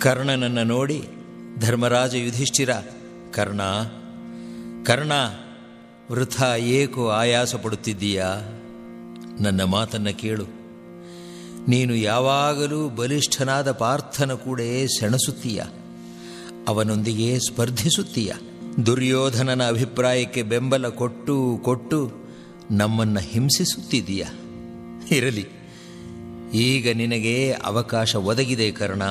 ಕರ್ಣನನ್ನು ನೋಡಿ ಧರ್ಮರಾಜ ಯುಧಿಷ್ಠಿರ, ಕರ್ಣ ಕರ್ಣ, ವೃಥ ಏಕೋ ಆಯಾಸ ಪಡುತ್ತಿದ್ದೀಯಾ? ನನ್ನ ಮಾತನ್ನು ಕೇಳು. ನೀನು ಯಾವಾಗಲೂ ಬಲಿಷ್ಠನಾದ ಪಾರ್ಥನ ಕೂಡ ಸೆಣಸುತ್ತೀಯ? ಅವನೊಂದಿಗೆ ಸ್ಪರ್ಧಿಸುತ್ತೀಯ? ದುರ್ಯೋಧನನ ಅಭಿಪ್ರಾಯಕ್ಕೆ ಬೆಂಬಲ ಕೊಟ್ಟು ಕೊಟ್ಟು ನಮ್ಮನ್ನು ಹಿಂಸಿಸುತ್ತಿದ್ದೀಯ? ಇರಲಿ, ಈಗ ನಿನಗೆ ಅವಕಾಶ ಒದಗಿದೆ ಕರ್ಣ.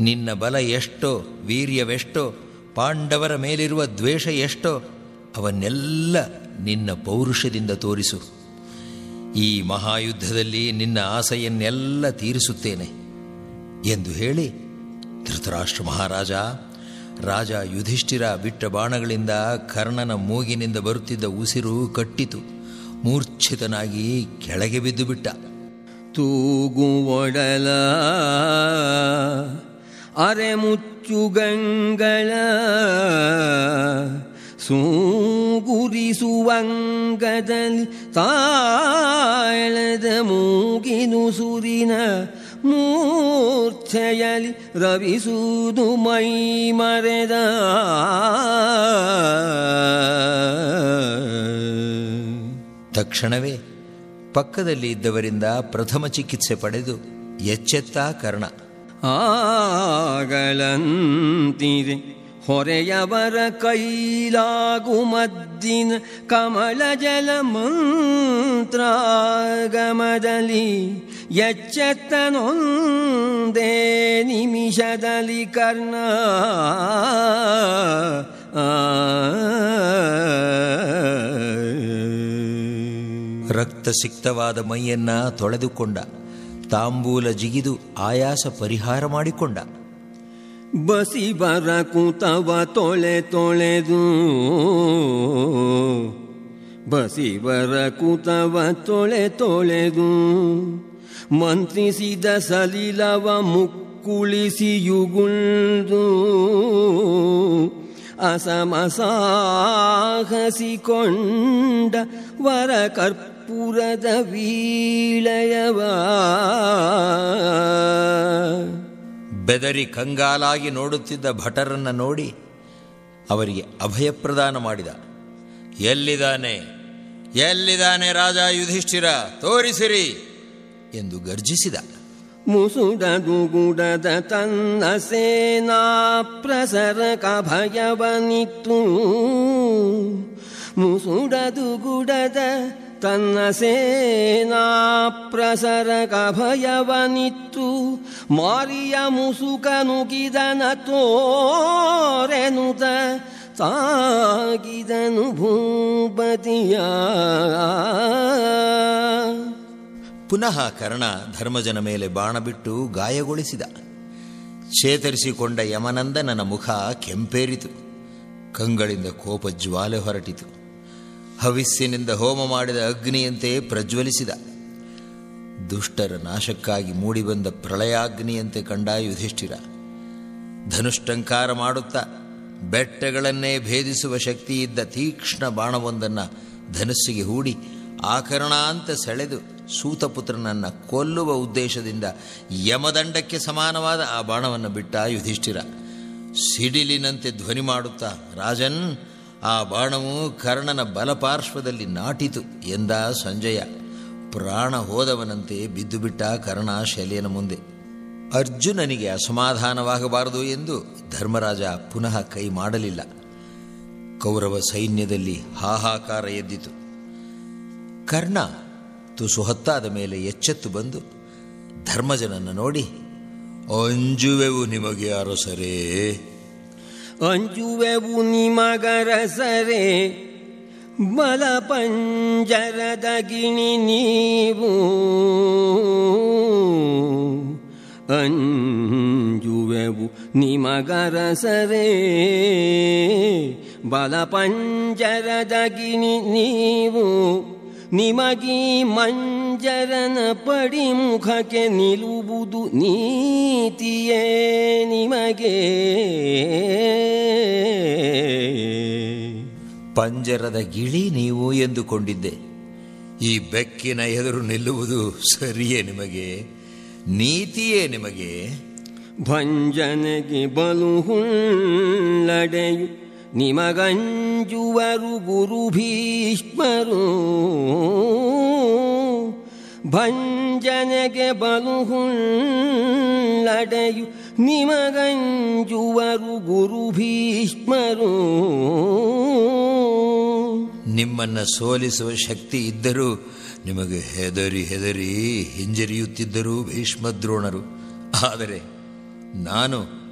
ನಿನ್ನ ಬಲ ಎಷ್ಟೋ, ವೀರ್ಯವೆಷ್ಟೋ, ಪಾಂಡವರ ಮೇಲಿರುವ ದ್ವೇಷ ಎಷ್ಟೋ, ಅವನ್ನೆಲ್ಲ ನಿನ್ನ ಪೌರುಷದಿಂದ ತೋರಿಸು. ಈ ಮಹಾಯುದ್ಧದಲ್ಲಿ ನಿನ್ನ ಆಸೆಯನ್ನೆಲ್ಲ ತೀರಿಸುತ್ತೇನೆ ಎಂದು ಹೇಳಿ ಧೃತರಾಷ್ಟ್ರ ಮಹಾರಾಜ, ರಾಜ ಯುಧಿಷ್ಠಿರ ಬಿಟ್ಟ ಬಾಣಗಳಿಂದ ಕರ್ಣನ ಮೂಗಿನಿಂದ ಬರುತ್ತಿದ್ದ ಉಸಿರು ಕಟ್ಟಿತು. ಮೂರ್ಛಿತನಾಗಿ ಕೆಳಗೆ ಬಿದ್ದು ಬಿಟ್ಟ ತೂಗುವೊಡಲ ಅರೆ ಮುಚ್ಚು ಗಂಗಳ ಸೂಗುರಿಸುವಂಗದಲ್ಲಿ ತಾಳದ ಮೂಗಿನು ಸುರಿನ ಮೂರ್ಛೆಯಲಿ ರವಿಸುವುದು ಮೈ ಮರೆದ. ತಕ್ಷಣವೇ ಪಕ್ಕದಲ್ಲಿ ಇದ್ದವರಿಂದ ಪ್ರಥಮ ಚಿಕಿತ್ಸೆ ಪಡೆದು ಎಚ್ಚೆತ್ತ ಕರ್ಣ. ಆಗಳಂತಿದೆ ಹೊರೆಯವರ ಕೈಲಾಗು ಮದ್ದಿನ ಕಮಲ ಜಲ ಮಂತ್ರಾಗಮದಲ್ಲಿ ಎಚ್ಚೆತ್ತನೊಂದೇ ನಿಮಿಷದಲ್ಲಿ ಕರ್ಣ ರಕ್ತಸಿಕ್ತವಾದ ಮೈಯನ್ನ ತೊಳೆದುಕೊಂಡ. ತಾಂಬೂಲ ಜಿಗಿದು ಆಯಾಸ ಪರಿಹಾರ ಮಾಡಿಕೊಂಡ. ಬಸಿ ಬರ ಕೂತವ ತೊಳೆ ತೊಳೆದು. ಬಸಿ ಬರ ಕೂತವ ತೊಳೆ ತೊಳೆದು. ಮಂತ್ರಿಸಿದ ಸಲೀಲವ ಮುಕ್ಕುಳಿಸಿ ಯುಗುಳ್ದು. ಅಸಮಸಾಹಸಿಕೊಂಡ ವರ ಕರ್ಪೂರದ ವೀಳಯವ. ಬೆದರಿ ಕಂಗಾಲಾಗಿ ನೋಡುತ್ತಿದ್ದ ಭಟರನ್ನು ನೋಡಿ ಅವರಿಗೆ ಅಭಯ ಪ್ರದಾನ ಮಾಡಿದ. ಎಲ್ಲಿದ್ದಾನೆ ಎಲ್ಲಿದ್ದಾನೆ ರಾಜ ಯುಧಿಷ್ಠಿರ ತೋರಿಸಿರಿ ಎಂದು ಗರ್ಜಿಸಿದ. ಮುಸುಡದು ಗುಡದ ತನ್ನ ಸೇನಾ ಪ್ರಸರಕ ಭಯವನಿತ್ತು. ಮುಸುಡದು ಗುಡದ ತನ್ನ ಸೇನಾ ಪ್ರಸರ ಕಭಯವನಿತ್ತು ಮಾರಿಯ ಮುಸುಕ ನುಗಿದನ ತೋರೆನುತ ತಾಗಿದನು ಭೂಪತಿಯ. ಪುನಃ ಕರ್ಣ ಧರ್ಮಜನ ಮೇಲೆ ಬಾಣ ಬಿಟ್ಟು ಗಾಯಗೊಳಿಸಿದ. ಚೇತರಿಸಿಕೊಂಡ ಯಮನಂದನನ ಮುಖ ಕೆಂಪೇರಿತು. ಕಂಗಳಿಂದ ಕೋಪ ಜ್ವಾಲೆ ಹೊರಟಿತು. ಹವಿಸ್ಸಿನಿಂದ ಹೋಮ ಮಾಡಿದ ಅಗ್ನಿಯಂತೆ ಪ್ರಜ್ವಲಿಸಿದ. ದುಷ್ಟರ ನಾಶಕ್ಕಾಗಿ ಮೂಡಿಬಂದ ಪ್ರಳಯಾಗ್ನಿಯಂತೆ ಕಂಡ ಯುಧಿಷ್ಠಿರ. ಧನುಷ್ಟಂಕಾರ ಮಾಡುತ್ತಾ ಬೆಟ್ಟಗಳನ್ನೇ ಭೇದಿಸುವ ಶಕ್ತಿಯಿದ್ದ ತೀಕ್ಷ್ಣ ಬಾಣವೊಂದನ್ನು ಧನುಸ್ಸಿಗೆ ಹೂಡಿ ಆಕರಣ ಅಂತ ಸೆಳೆದು ಸೂತಪುತ್ರನನ್ನು ಕೊಲ್ಲುವ ಉದ್ದೇಶದಿಂದ ಯಮದಂಡಕ್ಕೆ ಸಮಾನವಾದ ಆ ಬಾಣವನ್ನು ಬಿಟ್ಟ ಯುಧಿಷ್ಠಿರ. ಸಿಡಿಲಿನಂತೆ ಧ್ವನಿ ಮಾಡುತ್ತಾ, ರಾಜನ್ ಆ ಬಾಣವು ಕರ್ಣನ ಬಲಪಾರ್ಶ್ವದಲ್ಲಿ ನಾಟಿತು ಎಂದ ಸಂಜಯ. ಪ್ರಾಣ ಹೋದವನಂತೆ ಬಿದ್ದುಬಿಟ್ಟ ಕರ್ಣ ಶಲ್ಯನ ಮುಂದೆ. ಅರ್ಜುನನಿಗೆ ಅಸಮಾಧಾನವಾಗಬಾರದು ಎಂದು ಧರ್ಮರಾಜ ಪುನಃ ಕೈ ಮಾಡಲಿಲ್ಲ. ಕೌರವ ಸೈನ್ಯದಲ್ಲಿ ಹಾಹಾಕಾರ ಎದ್ದಿತು. ಕರ್ಣ ತುಸು ಹೊತ್ತಾದ ಮೇಲೆ ಎಚ್ಚೆತ್ತು ಬಂದು ಧರ್ಮಜನನ್ನು ನೋಡಿ, ಅಂಜುವೆವು ನಿಮಗೆ ಅರಸರೇ ಅಂಜುವೆವು ನಿಮಗರಸರೆ ಬಲ ಪಂಜರದ ಗಿಣಿ ನೀವು. ಅಂಜುವೆವು ನಿಮಗರಸರೆ ಬಲ ಪಂಜರದ ಗಿಣಿ ನೀವು. ನಿಮಗೀ ಮಂಜರನ ಪಡಿ ಮುಖಕ್ಕೆ ನಿಲ್ಲುವುದು ನೀತಿಯೇ ನಿಮಗೆ. ಪಂಜರದ ಗಿಳಿ ನೀವು ಎಂದುಕೊಂಡಿದ್ದೆ. ಈ ಬೆಕ್ಕಿನ ಎದುರು ನಿಲ್ಲುವುದು ಸರಿಯೇ ನಿಮಗೆ ನೀತಿಯೇ ನಿಮಗೆ. ಭಂಜನೆಗೆ ಬಲು ಹುಳ್ಳಡೆಯು ನಿಮಗಂಜುವರು ಗುರು ಭೀಷ್ಮರು ಭಂಜನೆಗೆ ಬಲುಹುಳ್ಳಡೆಯು ನಿಮಗಂಜುವರು ಗುರು ಭೀಷ್ಮರು ನಿಮ್ಮನ್ನು ಸೋಲಿಸುವ ಶಕ್ತಿ ಇದ್ದರೂ ನಿಮಗೆ ಹೆದರಿ ಹೆದರಿ ಹಿಂಜರಿಯುತ್ತಿದ್ದರು ಭೀಷ್ಮದ್ರೋಣರು ಆದರೆ ನಾನು.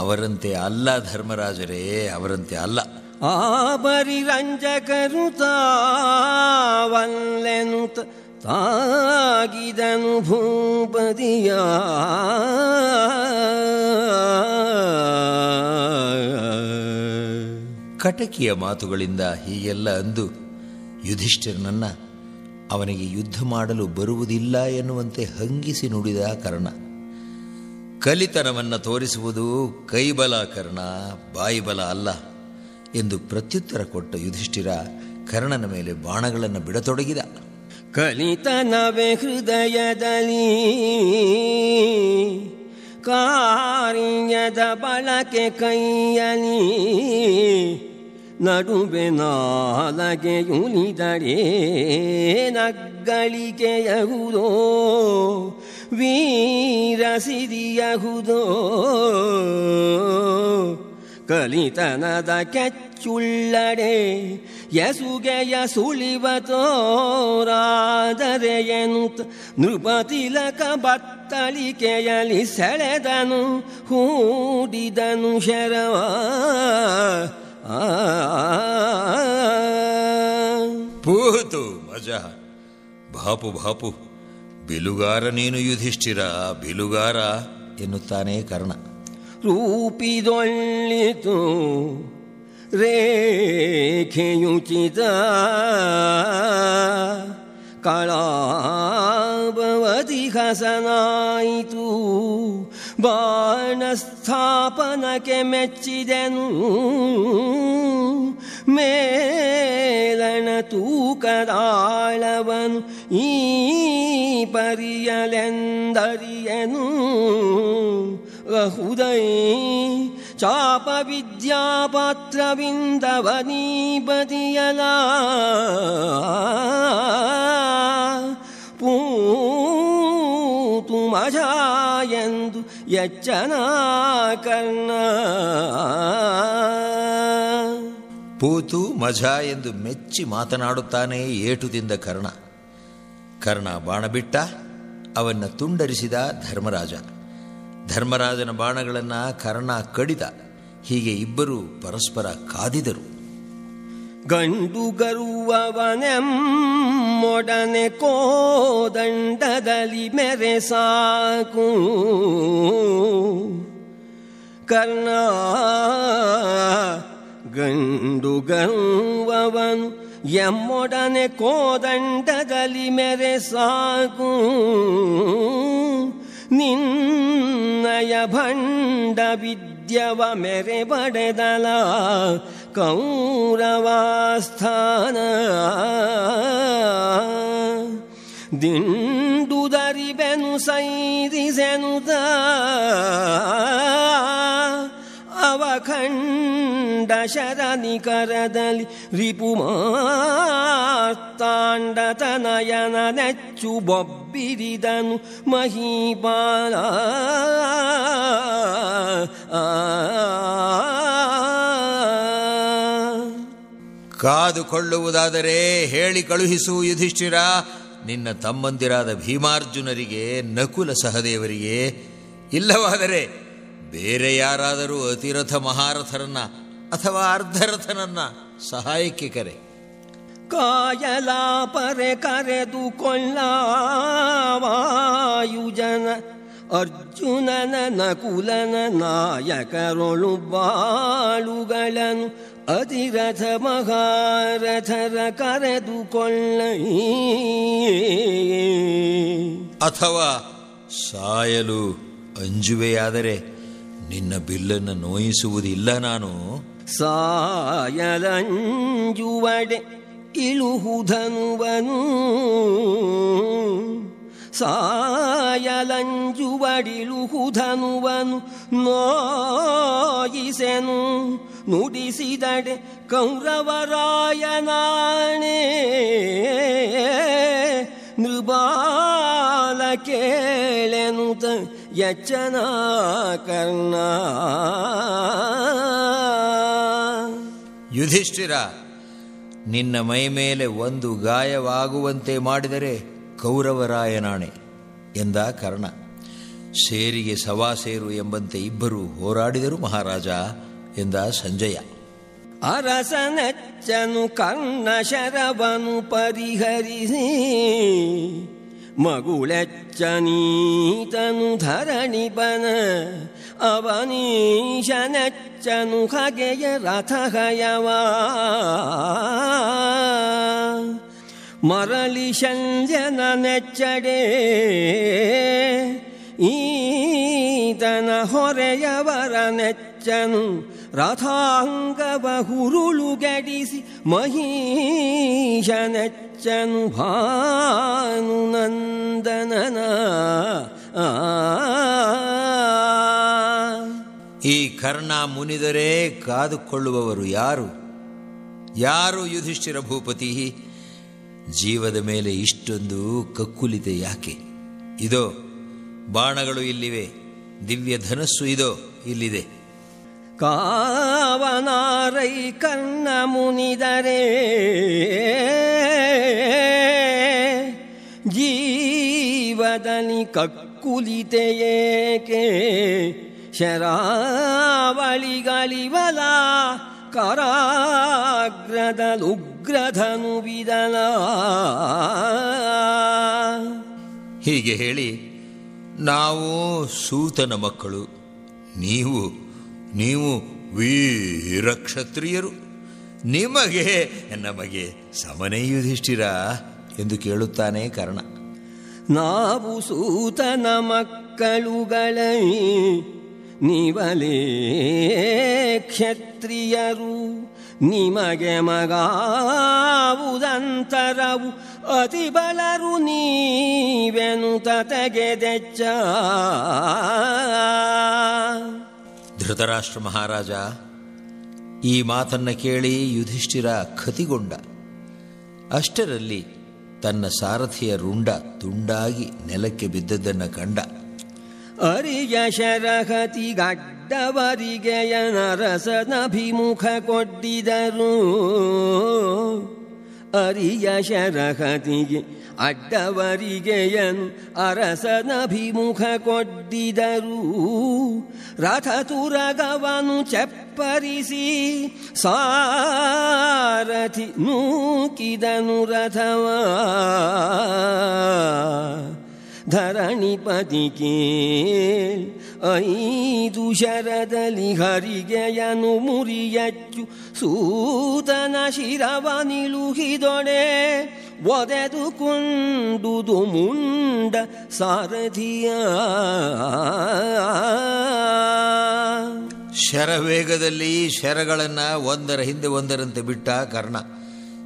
ಅವರಂತೆ ಅಲ್ಲ ಧರ್ಮರಾಜರೇ ಅವರಂತೆ ಅಲ್ಲ. ಆ ಬರಿ ರಂಜಕರು ತಾವಲ್ಲೆನು ತಾಗಿದನು ಭೂಪದಿಯ ಕಟಕಿಯ ಮಾತುಗಳಿಂದ ಹೀಗೆಲ್ಲ ಅಂದು ಯುಧಿಷ್ಠಿರನನ್ನು ಅವನಿಗೆ ಯುದ್ಧ ಮಾಡಲು ಬರುವುದಿಲ್ಲ ಎನ್ನುವಂತೆ ಹಂಗಿಸಿ ನುಡಿದ ಕರ್ಣ. ಕಲಿತನವನ್ನು ತೋರಿಸುವುದು ಕೈಬಲ ಕರ್ಣ ಬಾಯಿಬಲ ಅಲ್ಲ ಎಂದು ಪ್ರತ್ಯುತ್ತರ ಕೊಟ್ಟ ಯುಧಿಷ್ಠಿರ ಕರ್ಣನ ಮೇಲೆ ಬಾಣಗಳನ್ನು ಬಿಡತೊಡಗಿದ. ಕಲಿತನವೇ ಹೃದಯದಲ್ಲಿ ಕಾರ್ಯದ ಬಳಕೆ ಕೈಯಲಿ ನಡುವೆ ನಾಲಗೆ ಉಳಿದರೇ ನಗ್ಗಳಿಕೆಯಹುದೋ ವೀರ ಸಿರಿಯಹುದೋ. ಕಲಿತನದ ಕೆಚ್ಚುಳ್ಳಡೆ, ಯಸುಗೆಯ ಸುಳಿವ ತೋರಾದರೆಯನು ನೃಪತಿಲಕ ಬತ್ತಳಿಕೆಯಲಿ ಸೆಳೆದನು, ಹೂಡಿದನು ಶರವ. ಪೂತು ಮಜ ಬಾಪು ಬಾಪು ಬಿಲುಗಾರ ನೀನು ಯುಧಿಷ್ಠಿರ, ಬಿಲುಗಾರ ಎನ್ನುತ್ತಾನೆ ಕರ್ಣ. ರೂಪಿದೊಳ್ಳಿತು ರೇಖೆಯುಚಿತ ಕಳಾಭವತಿ ಹಸನಾಯಿತು ಬಾಣಸ್ಥಾಪನಕ್ಕೆ ಮೆಚ್ಚಿದೆನು, ಮೇಲಣ ತೂಕದಾಳವನು ಈ ಪರಿಯಲೆಂದರಿಯನು ಬಹುದೈ ಚಾಪ ವಿದ್ಯಾಪಾತ್ರವಿಂದವನೀ ಬದಿಯಲ ಪೂತು ಮಜಾಯಂದು ಯಚ್ಚನ ಕರ್ಣ. ಪೂತು ಮಜ ಎಂದು ಮೆಚ್ಚಿ ಮಾತನಾಡುತ್ತಾನೆ ಏಟುದಿಂದ ಕರ್ಣ. ಕರ್ಣ ಬಾಣ ಬಿಟ್ಟ ಅವನ್ನ ತುಂಡರಿಸಿದ ಧರ್ಮರಾಜ. ಧರ್ಮರಾಜನ ಬಾಣಗಳನ್ನು ಕರ್ಣ ಕಡಿದ, ಹೀಗೆ ಇಬ್ಬರು ಪರಸ್ಪರ ಕಾದಿದರು. ಗಂಡು ಗರುವವನೆಮ್ಮೊಡನೆ ಕೋದಂಡದಲ್ಲಿ ಮೆರೆ ಸಾಕು. ಕರ್ಣ ಗಂಡು ಗರುವವನು ಎಮ್ಮೊಡನೆ ಕೋದಂಡದಲ್ಲಿ ಮೆರೆ ಸಾಕು. ನಿನ್ನಯ ಭಂಡ ವಿದ್ಯವ ಮೆರೆ ಬಡೆದಲ ಕೌರವಾಸ್ಥಾನ. ದಿಂಡುದರಿಬೆನು ಸೈರಿಸೆನುದ. ಅವಖಂಡ ಶರನಿಕರದಲ್ಲಿ ರಿಪುಮಾರ್ತಾಂಡತನಯನ ನೆಚ್ಚು ಬೊಬ್ಬಿರಿದನು ಮಹೀಪಾಲ ಕಾದುಕೊಳ್ಳುವುದಾದರೆ ಹೇಳಿ ಕಳುಹಿಸು ಯುಧಿಷ್ಠಿರ. ನಿನ್ನ ತಮ್ಮಂದಿರಾದ ಭೀಮಾರ್ಜುನರಿಗೆ ನಕುಲ ಸಹದೇವರಿಗೆ ಇಲ್ಲವಾದರೆ ಬೇರೆ ಯಾರಾದರೂ ಅತಿರಥ ಮಹಾರಥರನ್ನ ಅಥವಾ ಅರ್ಧರಥನನ್ನ ಸಹಾಯಕ್ಕೆ ಕರೆ. ಕಾಯಲಾಪರೆ ಕರೆದು ಕೊಳ್ಳವಾಯುಜನ ಅರ್ಜುನನ ನಕುಲನ ನಾಯಕರೊಳು ಬಾಳುಗಳನ್ನು ಅತಿರಥ ಮಹಾರಥರ ಕರೆದುಕೊಳ್ಳ ಅಥವಾ ಸಾಯಲು ಅಂಜುವೆಯಾದರೆ ನಿನ್ನ ಬಿಲ್ಲನ್ನು ನೋಯಿಸುವುದಿಲ್ಲ ನಾನು. ಸಾಯಲಂಜುವಡೆ ಇಳುಹುಧನುವನು ಸಾಯಲಂಜುವಡಿಳುಹುಧನುವನು ನೋಯಿಸೆನು. ನುಡಿಸಿದಡೆ ಕೌರವರಾಯನಾಣೆ. ನೃಬಾಲ ಕೇಳೆನುತ ಯಚ್ಚನ ಕರ್ಣ. ಯುಧಿಷ್ಠಿರ ನಿನ್ನ ಮೈ ಮೇಲೆ ಒಂದು ಗಾಯವಾಗುವಂತೆ ಮಾಡಿದರೆ ಕೌರವರಾಯನಾಣೆ ಎಂದ ಕರ್ಣ. ಸೇರಿಗೆ ಸವಾ ಸೇರು ಎಂಬಂತೆ ಇಬ್ಬರು ಹೋರಾಡಿದರು ಮಹಾರಾಜ ಎಂದ ಸಂಜಯ. ಅರಸನಚ್ಚನು ಕರ್ಣ ಶರವನು ಪರಿಹರಿಸಿ. ಮಗುಳೆಚ್ಚನೀತನು ಧರಣಿಪನ ಅವನೀಶನೆಚ್ಚನು ಹಗೆಯ ರಥಹಯವ ಮರಳಿ ಸಂಜನ ನೆಚ್ಚಡೆ, ಈತನ ಹೊರೆಯವರ ನೆಚ್ಚನು, ರಥಾಂಗವ ಹುರುಳು ಗಡಿಸಿ ಮಹೀಶನೆಚ್ಚನು ಭಾನು ನಂದನನ. ಆ. ಈ ಕರ್ಣ ಮುನಿದರೆ ಕಾದುಕೊಳ್ಳುವವರು ಯಾರು? ಯಾರು ಯುಧಿಷ್ಠಿರ ಭೂಪತಿ? ಜೀವದ ಮೇಲೆ ಇಷ್ಟೊಂದು ಕಕ್ಕುಲಿತೆ ಯಾಕೆ? ಇದೋ, ಬಾಣಗಳು ಇಲ್ಲಿವೆ ದಿವ್ಯ ಧನಸ್ಸು ಇದೋ, ಇಲ್ಲಿದೆ. ಕಾವನಾರೈ ಕರ್ಣ ಮುನಿದರೆ ಜೀವದನಿ ಕಕ್ಕುಲಿತೆಯೇಕೆ ಶರಾವಳಿಗಳಿವಲ ಕರಾಗ್ರದಲುಗ್ರಧನು ಬಿದಲ. ಹೀಗೆ ಹೇಳಿ ನಾವು ಸೂತನ ಮಕ್ಕಳು ನೀವು ನೀವು ವೀರಕ್ಷತ್ರಿಯರು. ನಿಮಗೆ, ನಮಗೆ ಸಮನೇ ಯುಧಿಷ್ಠಿರ ಎಂದು ಕೇಳುತ್ತಾನೆ ಕರ್ಣ. ನಾವು ಸೂತನ ಮಕ್ಕಳುಗಳೈ, ನೀವಲೇ ಕ್ಷತ್ರಿಯರು. ನಿಮಗೆ ಮಗಾವುದಂತರವು ಅತಿ ಬಲರು ನೀವೆನು ತೆಗೆದೆಚ್ಚ ಧೃತರಾಷ್ಟ್ರ ಮಹಾರಾಜ, ಈ ಮಾತನ್ನು ಕೇಳಿ ಯುಧಿಷ್ಠಿರ ಖತಿಗೊಂಡ. ಅಷ್ಟರಲ್ಲಿ ತನ್ನ ಸಾರಥಿಯ ರುಂಡ ತುಂಡಾಗಿ ನೆಲಕ್ಕೆ ಬಿದ್ದದ್ದನ್ನು ಕಂಡ. ಅರಿಯ ಶರಹತಿ ಗಡ್ಡವರಿಗೆ ನರಸನಭಿಮುಖ ಕೊಟ್ಟಿದರು. ಅರಿಯ ಶರಹತಿಗೆ ಅಡ್ಡವರಿಗೆಯನು ಅರಸನಭಿಮುಖ ಕೊಡ್ಡಿದರು ರಥ ತುರಗವನು ಚಪ್ಪರಿಸಿ ಸಾರಥಿ ನೂಕಿದನು ರಥವ. ಧರಣಿಪತಿಗೆ ಐದು ಶರದಲ್ಲಿ ಹರಿಗೆಯನು ಮುರಿಯಚ್ಚು. ಸೂತನ ಶಿರವ ನಿಲುಹಿದೊಡೆ ಒದೆದುಕೊಂಡುದು ಮುಂಡ ಸಾರಥಿಯ. ಶರವೇಗದಲ್ಲಿ ಶರಗಳನ್ನು ಒಂದರ ಹಿಂದೆ ಒಂದರಂತೆ ಬಿಟ್ಟ ಕರ್ಣ.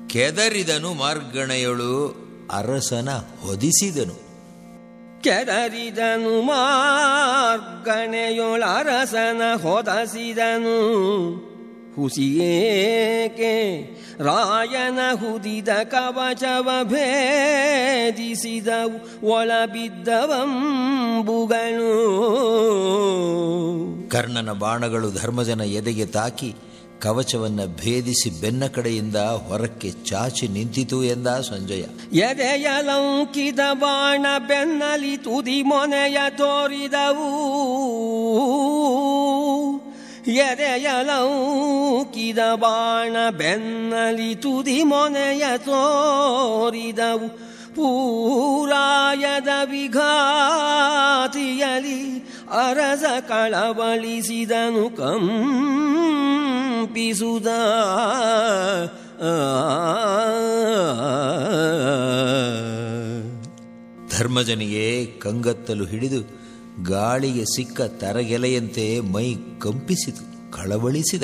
ಕೆದರಿದನು ಮಾರ್ಗಣೆಯಳು ಅರಸನ ಹೊದಿಸಿದನು. ಕೆದರಿದನು ಮಾರ್ಗಣೆಯೊಳರಸನ ಹೊದಸಿದನು. ಹುಸಿಯೇಕೆ ರಾಯನ ಹುದಿದ ಕವಚವ ಭೇದಿಸಿದವು ಒಳಬಿದ್ದವಂಬುಗಳು. ಕರ್ಣನ ಬಾಣಗಳು ಧರ್ಮಜನ ಎದೆಗೆ ತಾಕಿ ಕವಚವನ್ನ ಭೇದಿಸಿ ಬೆನ್ನ ಕಡೆಯಿಂದ ಹೊರಕ್ಕೆ ಚಾಚಿ ನಿಂತಿತು ಎಂದ ಸಂಜಯ. ಎದೆಯ ಲಂಕಿದ ಬಾಣ ಬೆನ್ನಲಿ ತುದಿ ಮೊನೆಯ ತೋರಿದವು. ಎದೆಯ ಲೌಕಿದ ಬಾಣ ಬೆನ್ನಲಿ ತುದಿ ಮೊನೆಯ ತೋರಿದವು. ಪೂರಾಯದ ವಿಘಾತಿಯಲಿ ಅರಸ ಕಳವಳಿಸಿದನು ಕಂಪಿಸುದ. ಧರ್ಮಜನಿಗೆ ಕಂಗತ್ತಲು ಹಿಡಿದು ಗಾಳಿಗೆ ಸಿಕ್ಕ ತರಗೆಲೆಯಂತೆ ಮೈ ಕಂಪಿಸಿತು, ಕಳವಳಿಸಿದ.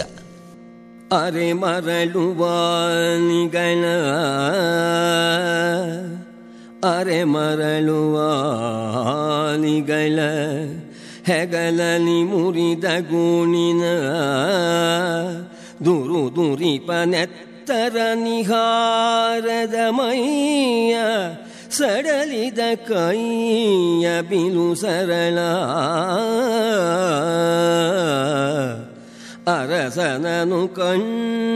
ಅರೆ ಮರಳುವಾನಿಗಳ ಅರೆ ಮರಳುವ ನಿಗಳ, ಹೆಗಲಲಿ ಮುರಿದ ಗೂಣಿನ, ದುರು ದೂರಿ ಪನೆತ್ತರ ನಿಹಾರದ ಮೈಯ ಸಡಲಿದ ಕೈಯ ಬಿಲು ಸರಳ. ಅರಸನನು ಕಂಡಳಲಿದರು.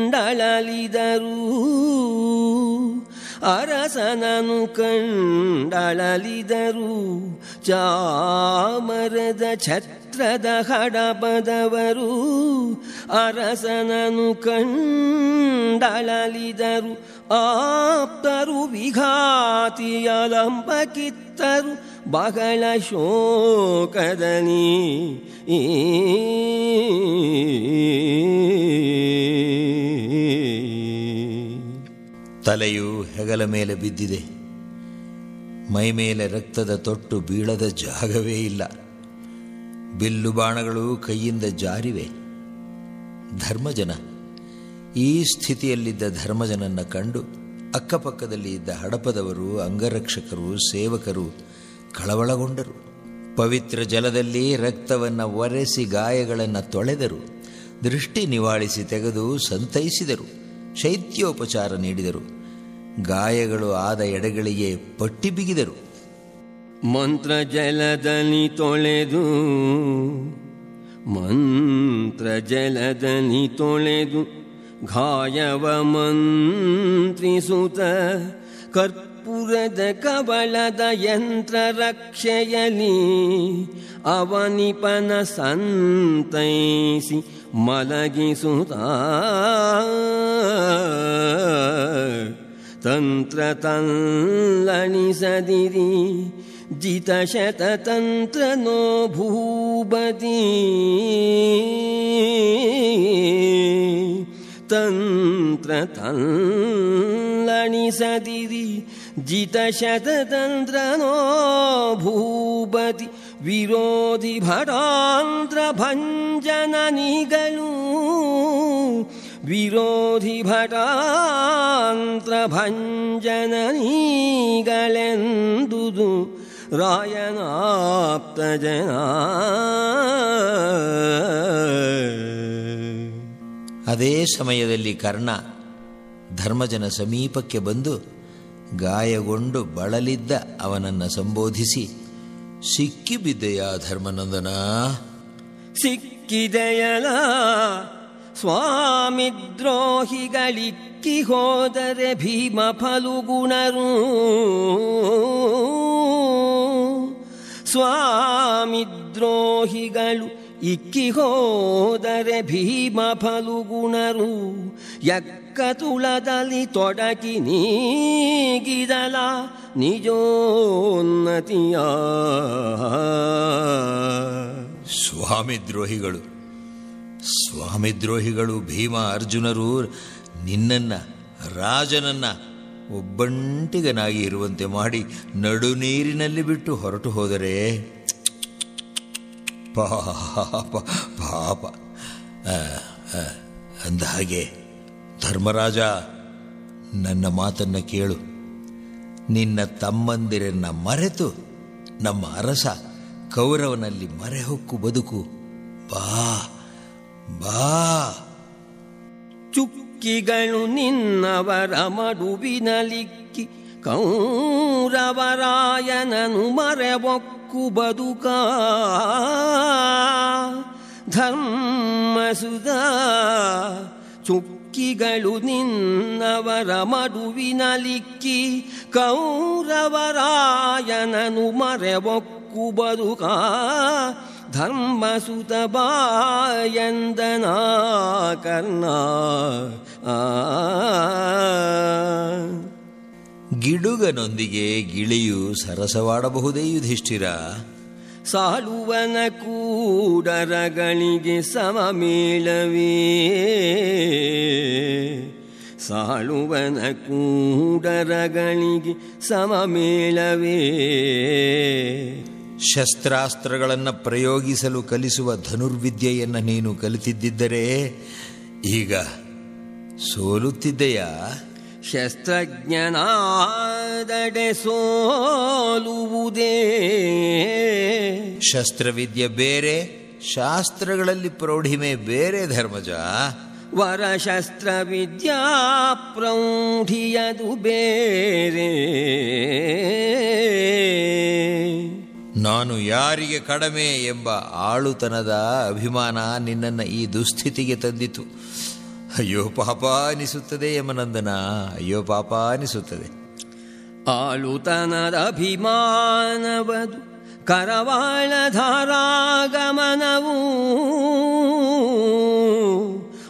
ಅರಸನನು ಕಂಡಳಲಿದರು. ಚಾಮರದ ಛತ್ರದ ಹಡಪದವರು ಅರಸನನು ಕಂಡಳಲಿದರು. ಆಪ್ತರು ವಿಘಾತಿಯಲಂಬ ಕಿತ್ತರು ಬಹಳ ಶೋಕದನಿ ತಲೆಯು ಹೆಗಲ ಮೇಲೆ ಬಿದ್ದಿದೆ. ಮೈ ಮೇಲೆ ರಕ್ತದ ತೊಟ್ಟು ಬೀಳದ ಜಾಗವೇ ಇಲ್ಲ. ಬಿಲ್ಲು ಬಾಣಗಳು ಕೈಯಿಂದ ಜಾರಿವೆ. ಧರ್ಮಜನ, ಈ ಸ್ಥಿತಿಯಲ್ಲಿದ್ದ ಧರ್ಮಜನನ್ನ ಕಂಡು ಅಕ್ಕಪಕ್ಕದಲ್ಲಿ ಇದ್ದ ಹಡಪದವರು, ಅಂಗರಕ್ಷಕರು, ಸೇವಕರು ಕಳವಳಗೊಂಡರು. ಪವಿತ್ರ ಜಲದಲ್ಲಿ ರಕ್ತವನ್ನು ಒರೆಸಿ ಗಾಯಗಳನ್ನು ತೊಳೆದರು. ದೃಷ್ಟಿ ನಿವಾಳಿಸಿ ತೆಗೆದು ಸಂತೈಸಿದರು. ಶೈತ್ಯೋಪಚಾರ ನೀಡಿದರು. ಗಾಯಗಳು ಆದ ಎಡೆಗಳಿಗೆ ಪಟ್ಟಿ ಬಿಗಿದರು. ಮಂತ್ರ ಜಲದಲ್ಲಿ ತೊಳೆದು, ಮಂತ್ರ ಜಲದಲ್ಲಿ ತೊಳೆದು ಗಾಯವ ಮಂತ್ರಿಸುತ ಕರ್ಪುರದ ಕವಳದ ಯಂತ್ರ ರಕ್ಷೆಯಲಿ ಅವನಿಪನ ಸಂತೈಸಿ ಮಲಗಿಸುತ್ತ ತಂತ್ರ ತಲ್ಲಣಿಸದಿರಿ. जितशततन्त्रो भूपती तन्त्रतन्लणि सदिरि जितशततन्त्रनो भूपति भूवति विरोधि भटन्तभञ्जननीगलु विरोधि भटत्रभञ्जननी ವಿರೋಧಿ ಭಟಾಂತ್ರ ಭಂಜನ ನಿಗಳು ವಿರೋಧಿ ಭಟಾಂತ್ರ ಭಂಜನ ನೀಗಳೆಂದುದು ರಾಯನಾಪ್ತ ಜನ ಅದೇ ಸಮಯದಲ್ಲಿ ಕರ್ಣ ಧರ್ಮಜನ ಸಮೀಪಕ್ಕೆ ಬಂದು ಗಾಯಗೊಂಡು ಬಳಲಿದ್ದ ಅವನನ್ನು ಸಂಬೋಧಿಸಿ ಸಿಕ್ಕಿಬಿದ್ದೆಯ ಧರ್ಮನಂದನ. ಸಿಕ್ಕಿದೆಯಲ ಸ್ವಾಮಿ ದ್ರೋಹಿಗಳಿಕ್ಕಿ ಹೋದರೆ ಭೀಮ ಫಲುಗುಣರು. ಸ್ವಾಮಿ ದ್ರೋಹಿಗಳು ಇಕ್ಕಿ ಹೋದರೆ ಭೀಮ ಫಲುಗುಣರು. ಯಕ್ಕ ತುಳದಲ್ಲಿ ತೊಡಕಿ ನೀಗಿದಲ ನಿಜೋನ್ನತಿಯ. ಸ್ವಾಮಿ ದ್ರೋಹಿಗಳು ಸ್ವಾಮಿ ದ್ರೋಹಿಗಳು ಭೀಮ ಅರ್ಜುನರು ನಿನ್ನನ್ನ, ರಾಜನನ್ನ ಒಬ್ಬಂಟಿಗನಾಗಿ ಇರುವಂತೆ ಮಾಡಿ ನಡು ನೀರಿನಲ್ಲಿ ಬಿಟ್ಟು ಹೊರಟು ಹೋದರೆ ಪಾಪ ಪಾಪ. ಅಂದ ಹಾಗೆ, ಧರ್ಮರಾಜ, ನನ್ನ ಮಾತನ್ನ ಕೇಳು. ನಿನ್ನ ತಮ್ಮಂದಿರನ್ನ ಮರೆತು ನಮ್ಮ ಅರಸ ಕೌರವನಲ್ಲಿ ಮರೆಹೊಕ್ಕು ಬದುಕು. ಬಾ ಬಾ. ಚುಕ್ಕಿಗಳು ನಿನ್ನವರ ಮಡುವಿನಲಿಕ್ಕಿ ಕೌರವರಾಯನನು ಮರೆವೊಕ್ಕು ಬದುಕ. ಧರ್ಮಸುಧ ಚುಕ್ಕಿಗಳು ನಿನ್ನವರ ಮಡುವಿನಲಿಕ್ಕಿ ಕೌರವರಾಯನನು ಮರೆವೊಕ್ಕು ಬದುಕ. ಧರ್ಮಸುತ ಬಾಯಂದನ ಕರ್ಣ ಆ. ಗಿಡುಗನೊಂದಿಗೆ ಗಿಳಿಯು ಸರಸವಾಡಬಹುದೇ ಯುಧಿಷ್ಠಿರ. ಸಾಲುವನ ಕೂಡರಗಳಿಗೆ ಸಮಮೇಳವೇ. ಸಾಳುವನ ಕೂಡರಗಳಿಗೆ ಸಮಮೇಳವೇ. ಶಸ್ತ್ರಾಸ್ತ್ರಗಳನ್ನು ಪ್ರಯೋಗಿಸಲು ಕಲಿಸುವ ಧನುರ್ವಿದ್ಯೆಯನ್ನು ನೀನು ಕಲಿತಿದ್ದರೆ ಈಗ ಸೋಲುತ್ತಿದ್ದೆಯಾ? ಶಸ್ತ್ರಜ್ಞನಾದಡೆ ಸೋಲುವುದೇ. ಶಸ್ತ್ರವಿದ್ಯೆ ಬೇರೆ ಶಾಸ್ತ್ರಗಳಲ್ಲಿ ಪ್ರೌಢಿಮೆ ಬೇರೆ ಧರ್ಮಜ. ವರಶಸ್ತ್ರವಿದ್ಯಾ ಪ್ರೌಢಿಯದು ಬೇರೆ. ನಾನು ಯಾರಿಗೆ ಕಡಿಮೆ ಎಂಬ ಆಳುತನದ ಅಭಿಮಾನ ನಿನ್ನನ್ನು ಈ ದುಸ್ಥಿತಿಗೆ ತಂದಿತು. ಅಯ್ಯೋ, ಪಾಪ ಅನಿಸುತ್ತದೆ ಯಮನಂದನ. ಅಯ್ಯೋ, ಪಾಪ ಅನಿಸುತ್ತದೆ. ಆಳುತನದ ಅಭಿಮಾನವದು ಕರವಾಳ ಧಾರಾಗಮನವು.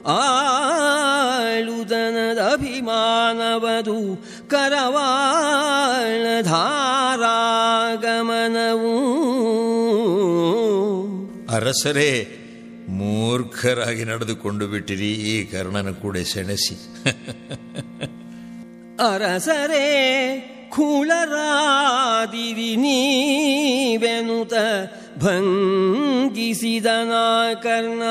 ಆಳುತನದ ಅಭಿಮಾನವದು ಕರವಾಳ ಧಾರಾಗಮನವು. ಅರಸರೇ ಮೂರ್ಖರಾಗಿ ನಡೆದುಕೊಂಡು ಬಿಟ್ಟಿರಿ ಈ ಕರ್ಣನ ಕೂಡ ಸೆಣಸಿ. ಅರಸರೇ ಕುಳರಾದಿರಿ ನೀವೆನುತ ಭಂಗಿಸಿದನ ಕರ್ಣ.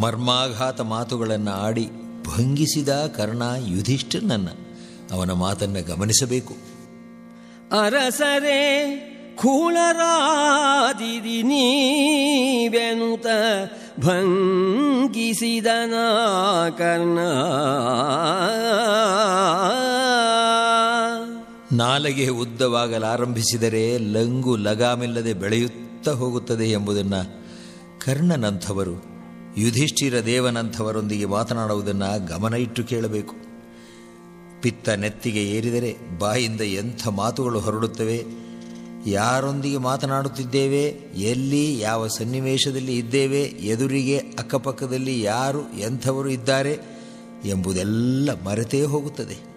ಮರ್ಮಾಘಾತ ಮಾತುಗಳನ್ನು ಆಡಿ ಭಂಗಿಸಿದ ಕರ್ಣ ಯುಧಿಷ್ಠಿರನನ್ನ. ಅವನ ಮಾತನ್ನು ಗಮನಿಸಬೇಕು. ಅರಸರೇ ಖೂಳರಾದಿರಿ ನೀವೆನುತ ಭಂಗಿಸಿದನ ಕರ್ಣ. ನಾಲಗೆ ಉದ್ದವಾಗಲಾರಂಭಿಸಿದರೆ ಲಂಗು ಲಗಾಮಿಲ್ಲದೆ ಬೆಳೆಯುತ್ತಾ ಹೋಗುತ್ತದೆ ಎಂಬುದನ್ನು ಕರ್ಣನಂಥವರು, ಯುಧಿಷ್ಠಿರ ದೇವನಂಥವರೊಂದಿಗೆ ಮಾತನಾಡುವುದನ್ನು ಗಮನ ಇಟ್ಟು ಕೇಳಬೇಕು. ಪಿತ್ತ ನೆತ್ತಿಗೆ ಏರಿದರೆ ಬಾಯಿಂದ ಎಂಥ ಮಾತುಗಳು ಹೊರಡುತ್ತವೆ? ಯಾರೊಂದಿಗೆ ಮಾತನಾಡುತ್ತಿದ್ದೇವೆ, ಎಲ್ಲಿ, ಯಾವ ಸನ್ನಿವೇಶದಲ್ಲಿ ಇದ್ದೇವೆ, ಎದುರಿಗೆ, ಅಕ್ಕಪಕ್ಕದಲ್ಲಿ ಯಾರು, ಎಂಥವರು ಇದ್ದಾರೆ ಎಂಬುದೆಲ್ಲ ಮರೆತೇ ಹೋಗುತ್ತದೆ.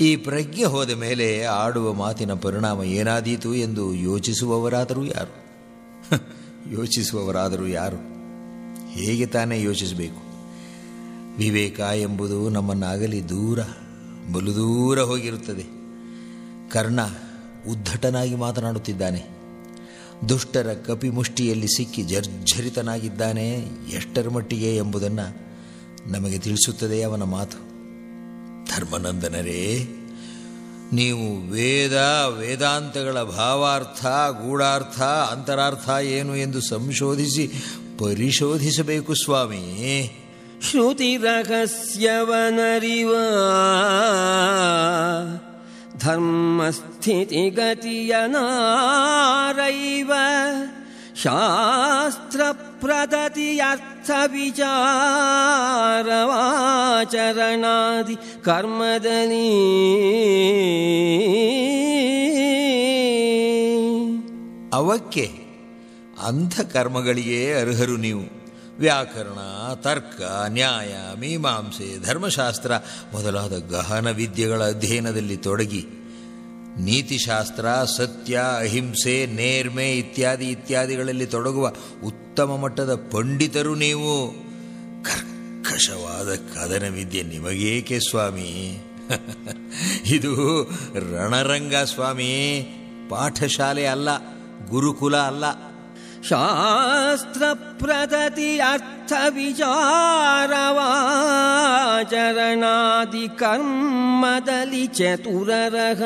ಈ ಪ್ರಜ್ಞೆ ಹೋದ ಮೇಲೆ ಆಡುವ ಮಾತಿನ ಪರಿಣಾಮ ಏನಾದೀತು ಎಂದು ಯೋಚಿಸುವವರಾದರೂ ಯಾರು? ಯೋಚಿಸುವವರಾದರೂ ಯಾರು? ಹೇಗೆ ತಾನೇ ಯೋಚಿಸಬೇಕು? ವಿವೇಕ ಎಂಬುದು ನಮ್ಮನ್ನಾಗಲಿ ದೂರ, ಬಲು ದೂರ ಹೋಗಿರುತ್ತದೆ. ಕರ್ಣ ಉದ್ಧಟನಾಗಿ ಮಾತನಾಡುತ್ತಿದ್ದಾನೆ. ದುಷ್ಟರ ಕಪಿಮುಷ್ಟಿಯಲ್ಲಿ ಸಿಕ್ಕಿ ಜರ್ಜರಿತನಾಗಿದ್ದಾನೆ ಎಷ್ಟರ ಮಟ್ಟಿಗೆ ಎಂಬುದನ್ನು ನಮಗೆ ತಿಳಿಸುತ್ತದೆ ಅವನ ಮಾತು. ಧರ್ಮನಂದನರೇ, ನೀವು ವೇದ, ವೇದಾಂತಗಳ ಭಾವಾರ್ಥ, ಗೂಢಾರ್ಥ, ಅಂತರಾರ್ಥ ಏನು ಎಂದು ಸಂಶೋಧಿಸಿ ಪರಿಶೋಧಿಸಬೇಕು ಸ್ವಾಮಿ. ಶ್ರುತಿ ರಹಸ್ಯವನರಿವ. ಧರ್ಮಸ್ಥಿತಿಗತಿಯನಾರೈವ ಶಾಸ್ತ್ರ ಪ್ರದತಿಯರ್ಥ ವಿಚಾರವಾಚರಣಾದಿ ಕರ್ಮದಲ್ಲಿ ಅವಕ್ಕೆ ಅಂಥ ಕರ್ಮಗಳಿಗೆ ಅರ್ಹರು ನೀವು. ವ್ಯಾಕರಣ, ತರ್ಕ, ನ್ಯಾಯ, ಮೀಮಾಂಸೆ, ಧರ್ಮಶಾಸ್ತ್ರ ಮೊದಲಾದ ಗಹನ ವಿದ್ಯೆಗಳ ಅಧ್ಯಯನದಲ್ಲಿ ತೊಡಗಿ ನೀತಿಶಾಸ್ತ್ರ, ಸತ್ಯ, ಅಹಿಂಸೆ, ನೇರ್ಮೆ ಇತ್ಯಾದಿ ಇತ್ಯಾದಿಗಳಲ್ಲಿ ತೊಡಗುವ ಉತ್ತಮ ಮಟ್ಟದ ಪಂಡಿತರು ನೀವು. ಕರ್ಕಶವಾದ ಕದನ ವಿದ್ಯೆ ನಿಮಗೇಕೆ ಸ್ವಾಮಿ? ಇದು ರಣರಂಗ ಸ್ವಾಮಿ. ಪಾಠಶಾಲೆ ಅಲ್ಲ, ಗುರುಕುಲ ಅಲ್ಲ. ಶಾಸ್ತ್ರ ಪ್ರದತಿ ಅರ್ಥ ವಿಚಾರವಾಚರಣಾದಿ ಕರ್ಮದಲ್ಲಿ ಚತುರರಹ.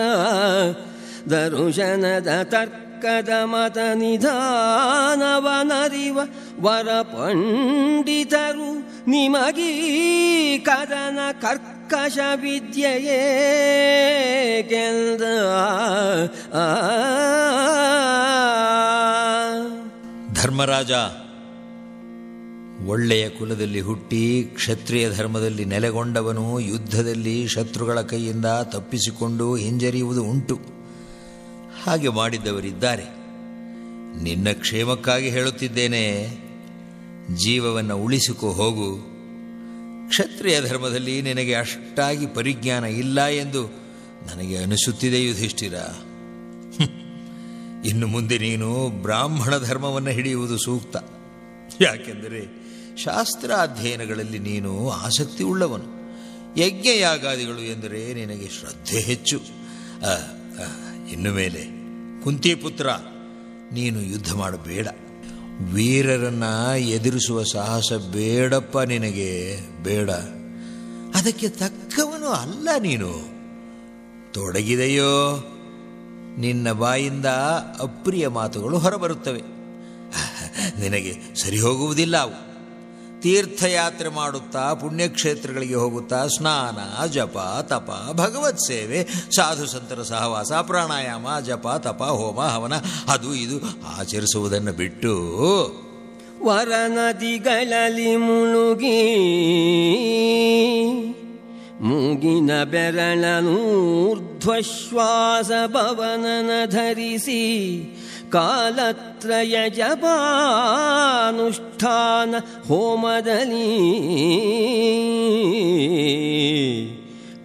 ದರುಶನದ ತರ್ಕದ ಮತ ನಿಧಾನವನರಿವ ವರ ಪಂಡಿತರು ನಿಮಗಿ ಕದನ ಕರ್ಕಶ ವಿದ್ಯೆಯೇ ಗೆಲ್ದ ಧರ್ಮರಾಜ ಒಳ್ಳೆಯ ಕುಲದಲ್ಲಿ ಹುಟ್ಟಿ ಕ್ಷತ್ರಿಯ ಧರ್ಮದಲ್ಲಿ ನೆಲೆಗೊಂಡವನು, ಯುದ್ಧದಲ್ಲಿ ಶತ್ರುಗಳ ಕೈಯಿಂದ ತಪ್ಪಿಸಿಕೊಂಡು ಹಿಂಜರಿಯುವುದು ಉಂಟು. ಹಾಗೆ ಮಾಡಿದ್ದವರಿದ್ದಾರೆ ನಿನ್ನ ಕ್ಷೇಮಕ್ಕಾಗಿ ಹೇಳುತ್ತಿದ್ದೇನೆ. ಜೀವವನ್ನು ಉಳಿಸಿಕೊ ಹೋಗು. ಕ್ಷತ್ರಿಯ ಧರ್ಮದಲ್ಲಿ ನಿನಗೆ ಅಷ್ಟಾಗಿ ಪರಿಜ್ಞಾನ ಇಲ್ಲ ಎಂದು ನನಗೆ ಅನಿಸುತ್ತಿದೆ, ಯುಧಿಷ್ಠಿರ. ಇನ್ನು ಮುಂದೆ ನೀನು ಬ್ರಾಹ್ಮಣ ಧರ್ಮವನ್ನು ಹಿಡಿಯುವುದು ಸೂಕ್ತ. ಯಾಕೆಂದರೆ ಶಾಸ್ತ್ರ ಅಧ್ಯಯನಗಳಲ್ಲಿ ನೀನು ಆಸಕ್ತಿ ಉಳ್ಳವನು ಯಜ್ಞಯಾಗಾದಿಗಳು ಎಂದರೆ ನಿನಗೆ ಶ್ರದ್ಧೆ ಹೆಚ್ಚು. ಇನ್ನು ಮೇಲೆ ಕುಂತಿಪುತ್ರ ನೀನು ಯುದ್ಧ ಮಾಡಬೇಡ. ವೀರರನ್ನ ಎದುರಿಸುವ ಸಾಹಸ ಬೇಡಪ್ಪ ನಿನಗೆ, ಬೇಡ. ಅದಕ್ಕೆ ತಕ್ಕವನು ಅಲ್ಲ ನೀನು. ತೊಡಗಿದೆಯೋ? ನಿನ್ನ ಬಾಯಿಂದ ಅಪ್ರಿಯ ಮಾತುಗಳು ಹೊರಬರುತ್ತವೆ. ನಿನಗೆ ಸರಿ ಹೋಗುವುದಿಲ್ಲ ಅವು. ತೀರ್ಥಯಾತ್ರೆ ಮಾಡುತ್ತಾ, ಪುಣ್ಯಕ್ಷೇತ್ರಗಳಿಗೆ ಹೋಗುತ್ತಾ, ಸ್ನಾನ, ಜಪ, ತಪ, ಭಗವತ್ ಸೇವೆ, ಸಾಧು ಸಂತರ ಸಹವಾಸ, ಪ್ರಾಣಾಯಾಮ, ಜಪ, ತಪ, ಹೋಮ, ಹವನ, ಅದು ಇದು ಆಚರಿಸುವುದನ್ನು ಬಿಟ್ಟು ವರ ನದಿಗಳಲ್ಲಿ ಮುಳುಗಿ ಮೂಗಿನ ಬೆರಳನೂರ್ಧ್ವಶ್ವಾಸ ಭವನನ ಧರಿಸಿ ಕಾಲತ್ರಯ ಜಪಾನುಷ್ಠಾನ ಹೋಮದಲ್ಲಿ.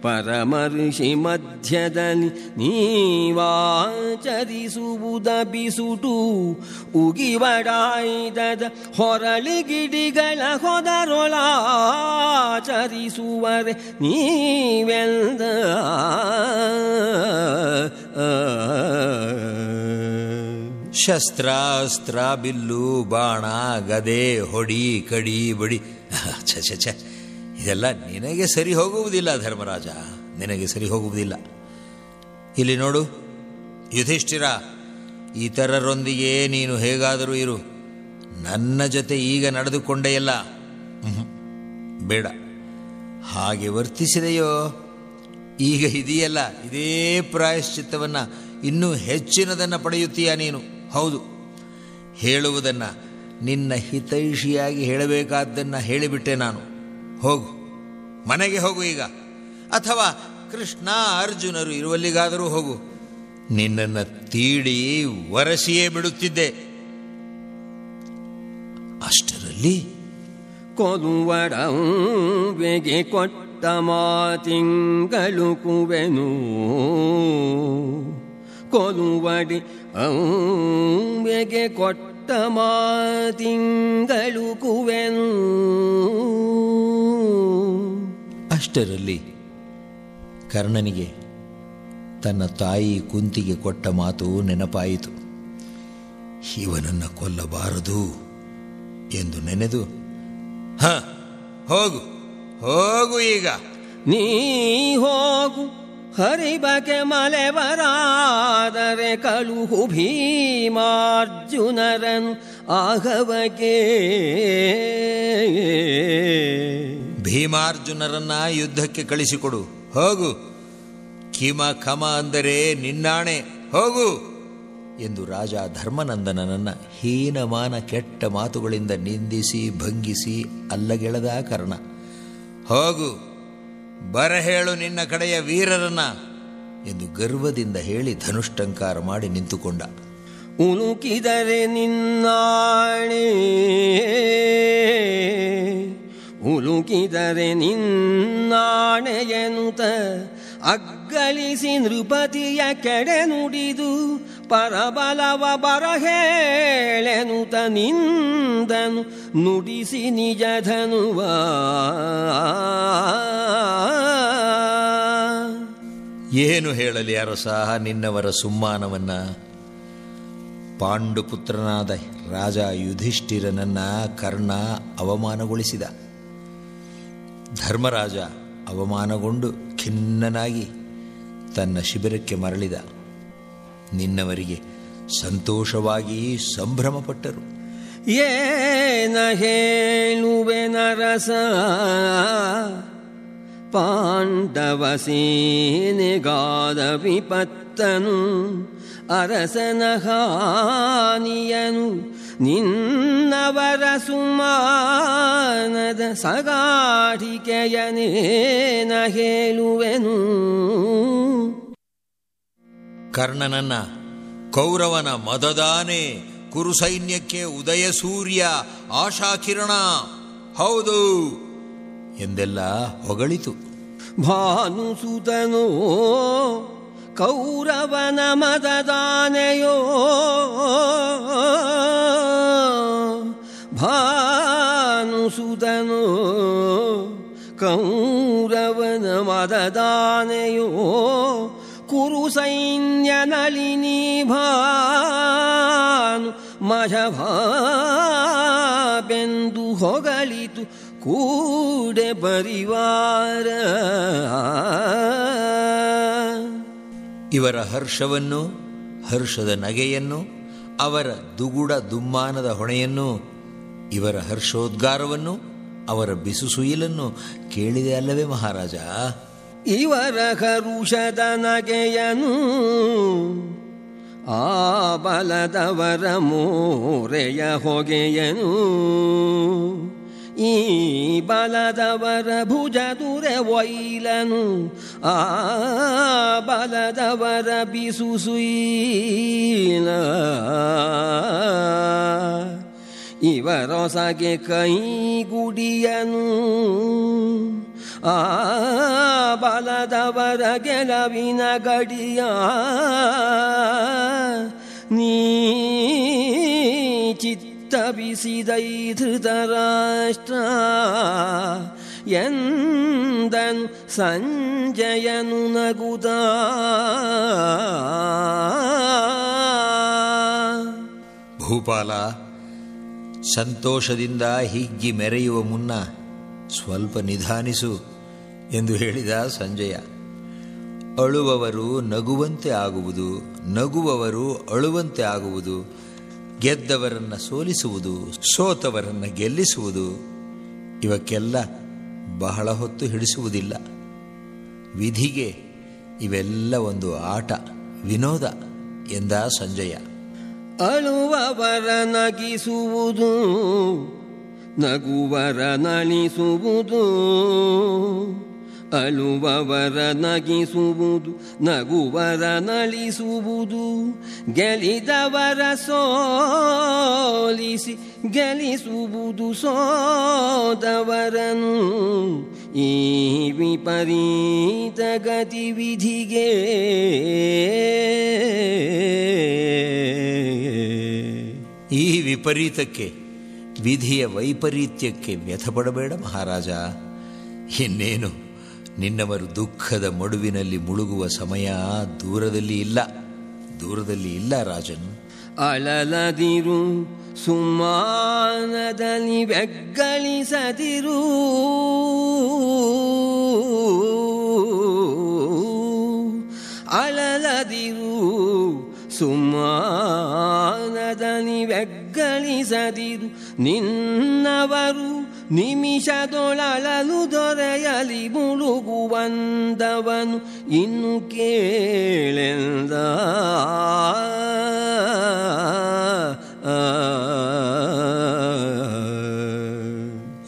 ಪರಮಋಷಿ ಮಧ್ಯದಲ್ಲಿ ನೀವಾಚರಿಸುವುದ ಬಿಸುಟು ಉಗಿವಡಾಯ್ದದ ಹೊರಳಿಗಿಡಿಗಳ ಹೊದರೊಳಾಚರಿಸುವರೆ ನೀವೆಂದ? ಶಸ್ತ್ರಾಸ್ತ್ರ ಬಿಲ್ಲು ಬಾಣ ಗದೆ ಹೊಡಿ ಕಡಿ ಬಡಿ. ಛ. ಇದೆಲ್ಲ ನಿನಗೆ ಸರಿ ಹೋಗುವುದಿಲ್ಲ ಧರ್ಮರಾಜ. ನಿನಗೆ ಸರಿ ಹೋಗುವುದಿಲ್ಲ. ಇಲ್ಲಿ ನೋಡು, ಯುಧಿಷ್ಠಿರ, ಇತರರೊಂದಿಗೆ ನೀನು ಹೇಗಾದರೂ ಇರು. ನನ್ನ ಜೊತೆ ಈಗ ನಡೆದುಕೊಂಡೆಯಲ್ಲ. ಬೇಡ. ಹಾಗೆ ವರ್ತಿಸಿದೆಯೋ? ಈಗ ಇದೆಯಲ್ಲ, ಇದೇ ಪ್ರಾಯಶ್ಚಿತ್ತವನ್ನು ಇನ್ನೂ ಹೆಚ್ಚಿನದನ್ನು ಪಡೆಯುತ್ತೀಯ ನೀನು. ಹೌದು. ಹೇಳುವುದನ್ನು ನಿನ್ನ ಹಿತೈಷಿಯಾಗಿ ಹೇಳಬೇಕಾದ್ದನ್ನು ಹೇಳಿಬಿಟ್ಟೆ ನಾನು. ಹೋಗು. ಮನೆಗೆ ಹೋಗು ಈಗ. ಅಥವಾ ಕೃಷ್ಣ ಅರ್ಜುನರು ಇರುವಲ್ಲಿಗಾದರೂ ಹೋಗು. ನಿನ್ನನ್ನು ತೀಡಿ ವರಸಿಯೇ ಬಿಡುತ್ತಿದ್ದೆ. ಅಷ್ಟರಲ್ಲಿ ಕೊಲುವಡಂಬೆಗೆ ಕೊಟ್ಟ ಮಾತಿಂಗಳು ಕುವೆನು. ಕೊಲುವಡಿ ಅಂಬೆಗೆ ಕೊಟ್ಟ ಮಾತಿಂಗಳು ಕುವೆನು ಅಷ್ಟರಲ್ಲಿ ಕರ್ಣನಿಗೆ ತನ್ನ ತಾಯಿ ಕುಂತಿಗೆ ಕೊಟ್ಟ ಮಾತು ನೆನಪಾಯಿತು. ಇವನನ್ನು ಕೊಲ್ಲಬಾರದು ಎಂದು ನೆನೆದು ಹ ಹೋಗು ಹೋಗು ಈಗ. ನೀ ಹೋಗು ಹರಿಬಗೆ ಮಲೆ ಬರಾದರೆ ಕಳುಹು ಭೀಮಾರ್ಜುನರನ್ ಆಗವಗೆ ಭೀಮಾರ್ಜುನರನ್ನ ಯುದ್ಧಕ್ಕೆ ಕಳಿಸಿಕೊಡು. ಹೋಗು. ಕಿಮ ಖಮ ಅಂದರೆ ನಿನ್ನಾಣೆ. ಹೋಗು. ಎಂದು ರಾಜ ಧರ್ಮನಂದನನನ್ನ ಹೀನಮಾನ ಕೆಟ್ಟ ಮಾತುಗಳಿಂದ ನಿಂದಿಸಿ, ಭಂಗಿಸಿ, ಅಲ್ಲಗೆಳೆದ ಕರ್ಣ. ಹೋಗು. ಬರಹೇಳು ನಿನ್ನ ಕಡೆಯ ವೀರರನ್ನ ಎಂದು ಗರ್ವದಿಂದ ಹೇಳಿ ಧನುಷ್ಟಂಕಾರ ಮಾಡಿ ನಿಂತುಕೊಂಡ. ಉಳುಕಿದರೆ ನಿನ್ನಾಣೆ ಉಳುಕಿದರೆ ನಿನ್ನಾಣೆಯನುತ ಅಗ್ಗಳಿಸಿ ನೃಪತಿಯ ಕೆಡೆ ನುಡಿದು ಪರಬಲವ ಬರಹೇಳೆನು ತನಿಂದನು, ನುಡಿಸಿ ನಿಜ ಧನುವ ಏನು ಹೇಳಲಿ ಅರಸ ನಿನ್ನವರ ಸುಮ್ಮಾನವನ್ನ? ಪಾಂಡುಪುತ್ರನಾದ ರಾಜ ಯುಧಿಷ್ಠಿರನನ್ನ ಕರ್ಣ ಅವಮಾನಗೊಳಿಸಿದ. ಧರ್ಮರಾಜ ಅವಮಾನಗೊಂಡು ಖಿನ್ನನಾಗಿ ತನ್ನ ಶಿಬಿರಕ್ಕೆ ಮರಳಿದ. ನಿನ್ನವರಿಗೆ ಸಂತೋಷವಾಗಿ ಸಂಭ್ರಮಪಟ್ಟರು. ಏನ ಹೇಳುವೆ ನರಸ? ಪಾಂಡವ ಸೇನೆಗಾದ ವಿಪತ್ತನು, ಅರಸನ ಹಾನಿಯನು, ನಿನ್ನವರ ಸುಮಾನದ ಸಗಾಡಿಕೆಯನೇನ ಹೇಳುವೆನು? ಕರ್ಣನನ್ನ, ಕೌರವನ ಮದದಾನೆ, ಕುರುಸೈನ್ಯಕ್ಕೆ ಉದಯ ಸೂರ್ಯ, ಆಶಾಕಿರಣ. ಹೌದು ಎಂದೆಲ್ಲ ಹೊಗಳಿತು. ಭಾನುಸುತನೋ, ಕೌರವನ ಮದದಾನೆಯೋ. ಭಾನುಸುತನೋ, ಕೌರವನ ಮದದಾನೆಯೋ. ನಳಿನಿ ಭಾನು ಮಜಭಾಬೆಂದು ಹೊಗಳಿತು ಕೂಡೆ ಪರಿವಾರ. ಇವರ ಹರ್ಷವನ್ನು, ಹರ್ಷದ ನಗೆಯನ್ನು, ಅವರ ದುಗುಡ ದುಮ್ಮಾನದ ಹೊಣೆಯನ್ನು, ಇವರ ಹರ್ಷೋದ್ಗಾರವನ್ನು, ಅವರ ಬಿಸುಸುಯಿಲನ್ನು ಕೇಳಿದೆ ಅಲ್ಲವೇ ಮಹಾರಾಜ? ಇವರ ಹರುಷದ ನಗೆಯನು ಆ ಬಲದವರ ಮೋರೆಯ ಹೊಗೆಯನು. ಈ ಬಲದವರ ಭುಜದುರೆ ಒಯ್ಲನು. ಆ ಬಲದವರ ಬಿಸುಸುಯಿಲ ಇವರೊಸಗೆ ಕೈಗುಡಿಯನು. ಆ ಬಲದವರ ಗೆಲವಿನ ಗಡಿಯ ನೀ ಚಿತ್ತವಿಸಿದೈ ಧೃತರಾಷ್ಟ್ರ ಎಂದನು ಸಂಜಯನು ನಗುದ. ಭೂಪಾಲ, ಸಂತೋಷದಿಂದ ಹಿಗ್ಗಿ ಮೆರೆಯುವ ಮುನ್ನ ಸ್ವಲ್ಪ ನಿಧಾನಿಸು. ಎಂದು ಹೇಳಿದ ಸಂಜಯ. ಅಳುವವರು ನಗುವಂತೆ ಆಗುವುದು, ನಗುವವರು ಅಳುವಂತೆ ಆಗುವುದು, ಗೆದ್ದವರನ್ನು ಸೋಲಿಸುವುದು, ಸೋತವರನ್ನು ಗೆಲ್ಲಿಸುವುದು, ಇವಕ್ಕೆಲ್ಲ ಬಹಳ ಹೊತ್ತು ಹಿಡಿಸುವುದಿಲ್ಲ. ವಿಧಿಗೆ ಇವೆಲ್ಲ ಒಂದು ಆಟ, ವಿನೋದ ಎಂದ ಸಂಜಯ. ಅಳುವವರ ನಗಿಸುವುದು, ನಗುವರ ನಳಿಸುವುದು ಅಳುವವರ ನಗಿಸುವುದು ನಗುವರ ನಲಿಸುವುದು ಗೆಲಿದವರ ಸೋಲಿಸಿ ಗೆಲಿಸುವುದು ಸೋದವರನು. ಈ ವಿಪರೀತ ಗತಿವಿಧಿಗೆ ಈ ವಿಪರೀತಕ್ಕೆ, ವಿಧಿಯ ವೈಪರೀತ್ಯಕ್ಕೆ ವ್ಯಥಪಡಬೇಡ ಮಹಾರಾಜ. ಇನ್ನೇನು? ನಿನ್ನವರು ದುಃಖದ ಮಡುವಿನಲ್ಲಿ ಮುಳುಗುವ ಸಮಯ ದೂರದಲ್ಲಿ ಇಲ್ಲ. ದೂರದಲ್ಲಿ ಇಲ್ಲ ರಾಜನ್. ಅಳಲದಿರು, ಸುಮಾನದಲ್ಲಿ ಬೆಗ್ಗಳಿಸದಿರು. ಅಳಲದಿರು, ಸುಮಾನದಲ್ಲಿ ಬೆಗ್ಗಳಿಸದಿರು. ನಿನ್ನವರು ನಿಮಿಷದೊಳಲಲು ದೊರೆಯಲಿ ಮುಳುಗುವಂದವನು ಇನ್ನು ಕೇಳೆಂದ.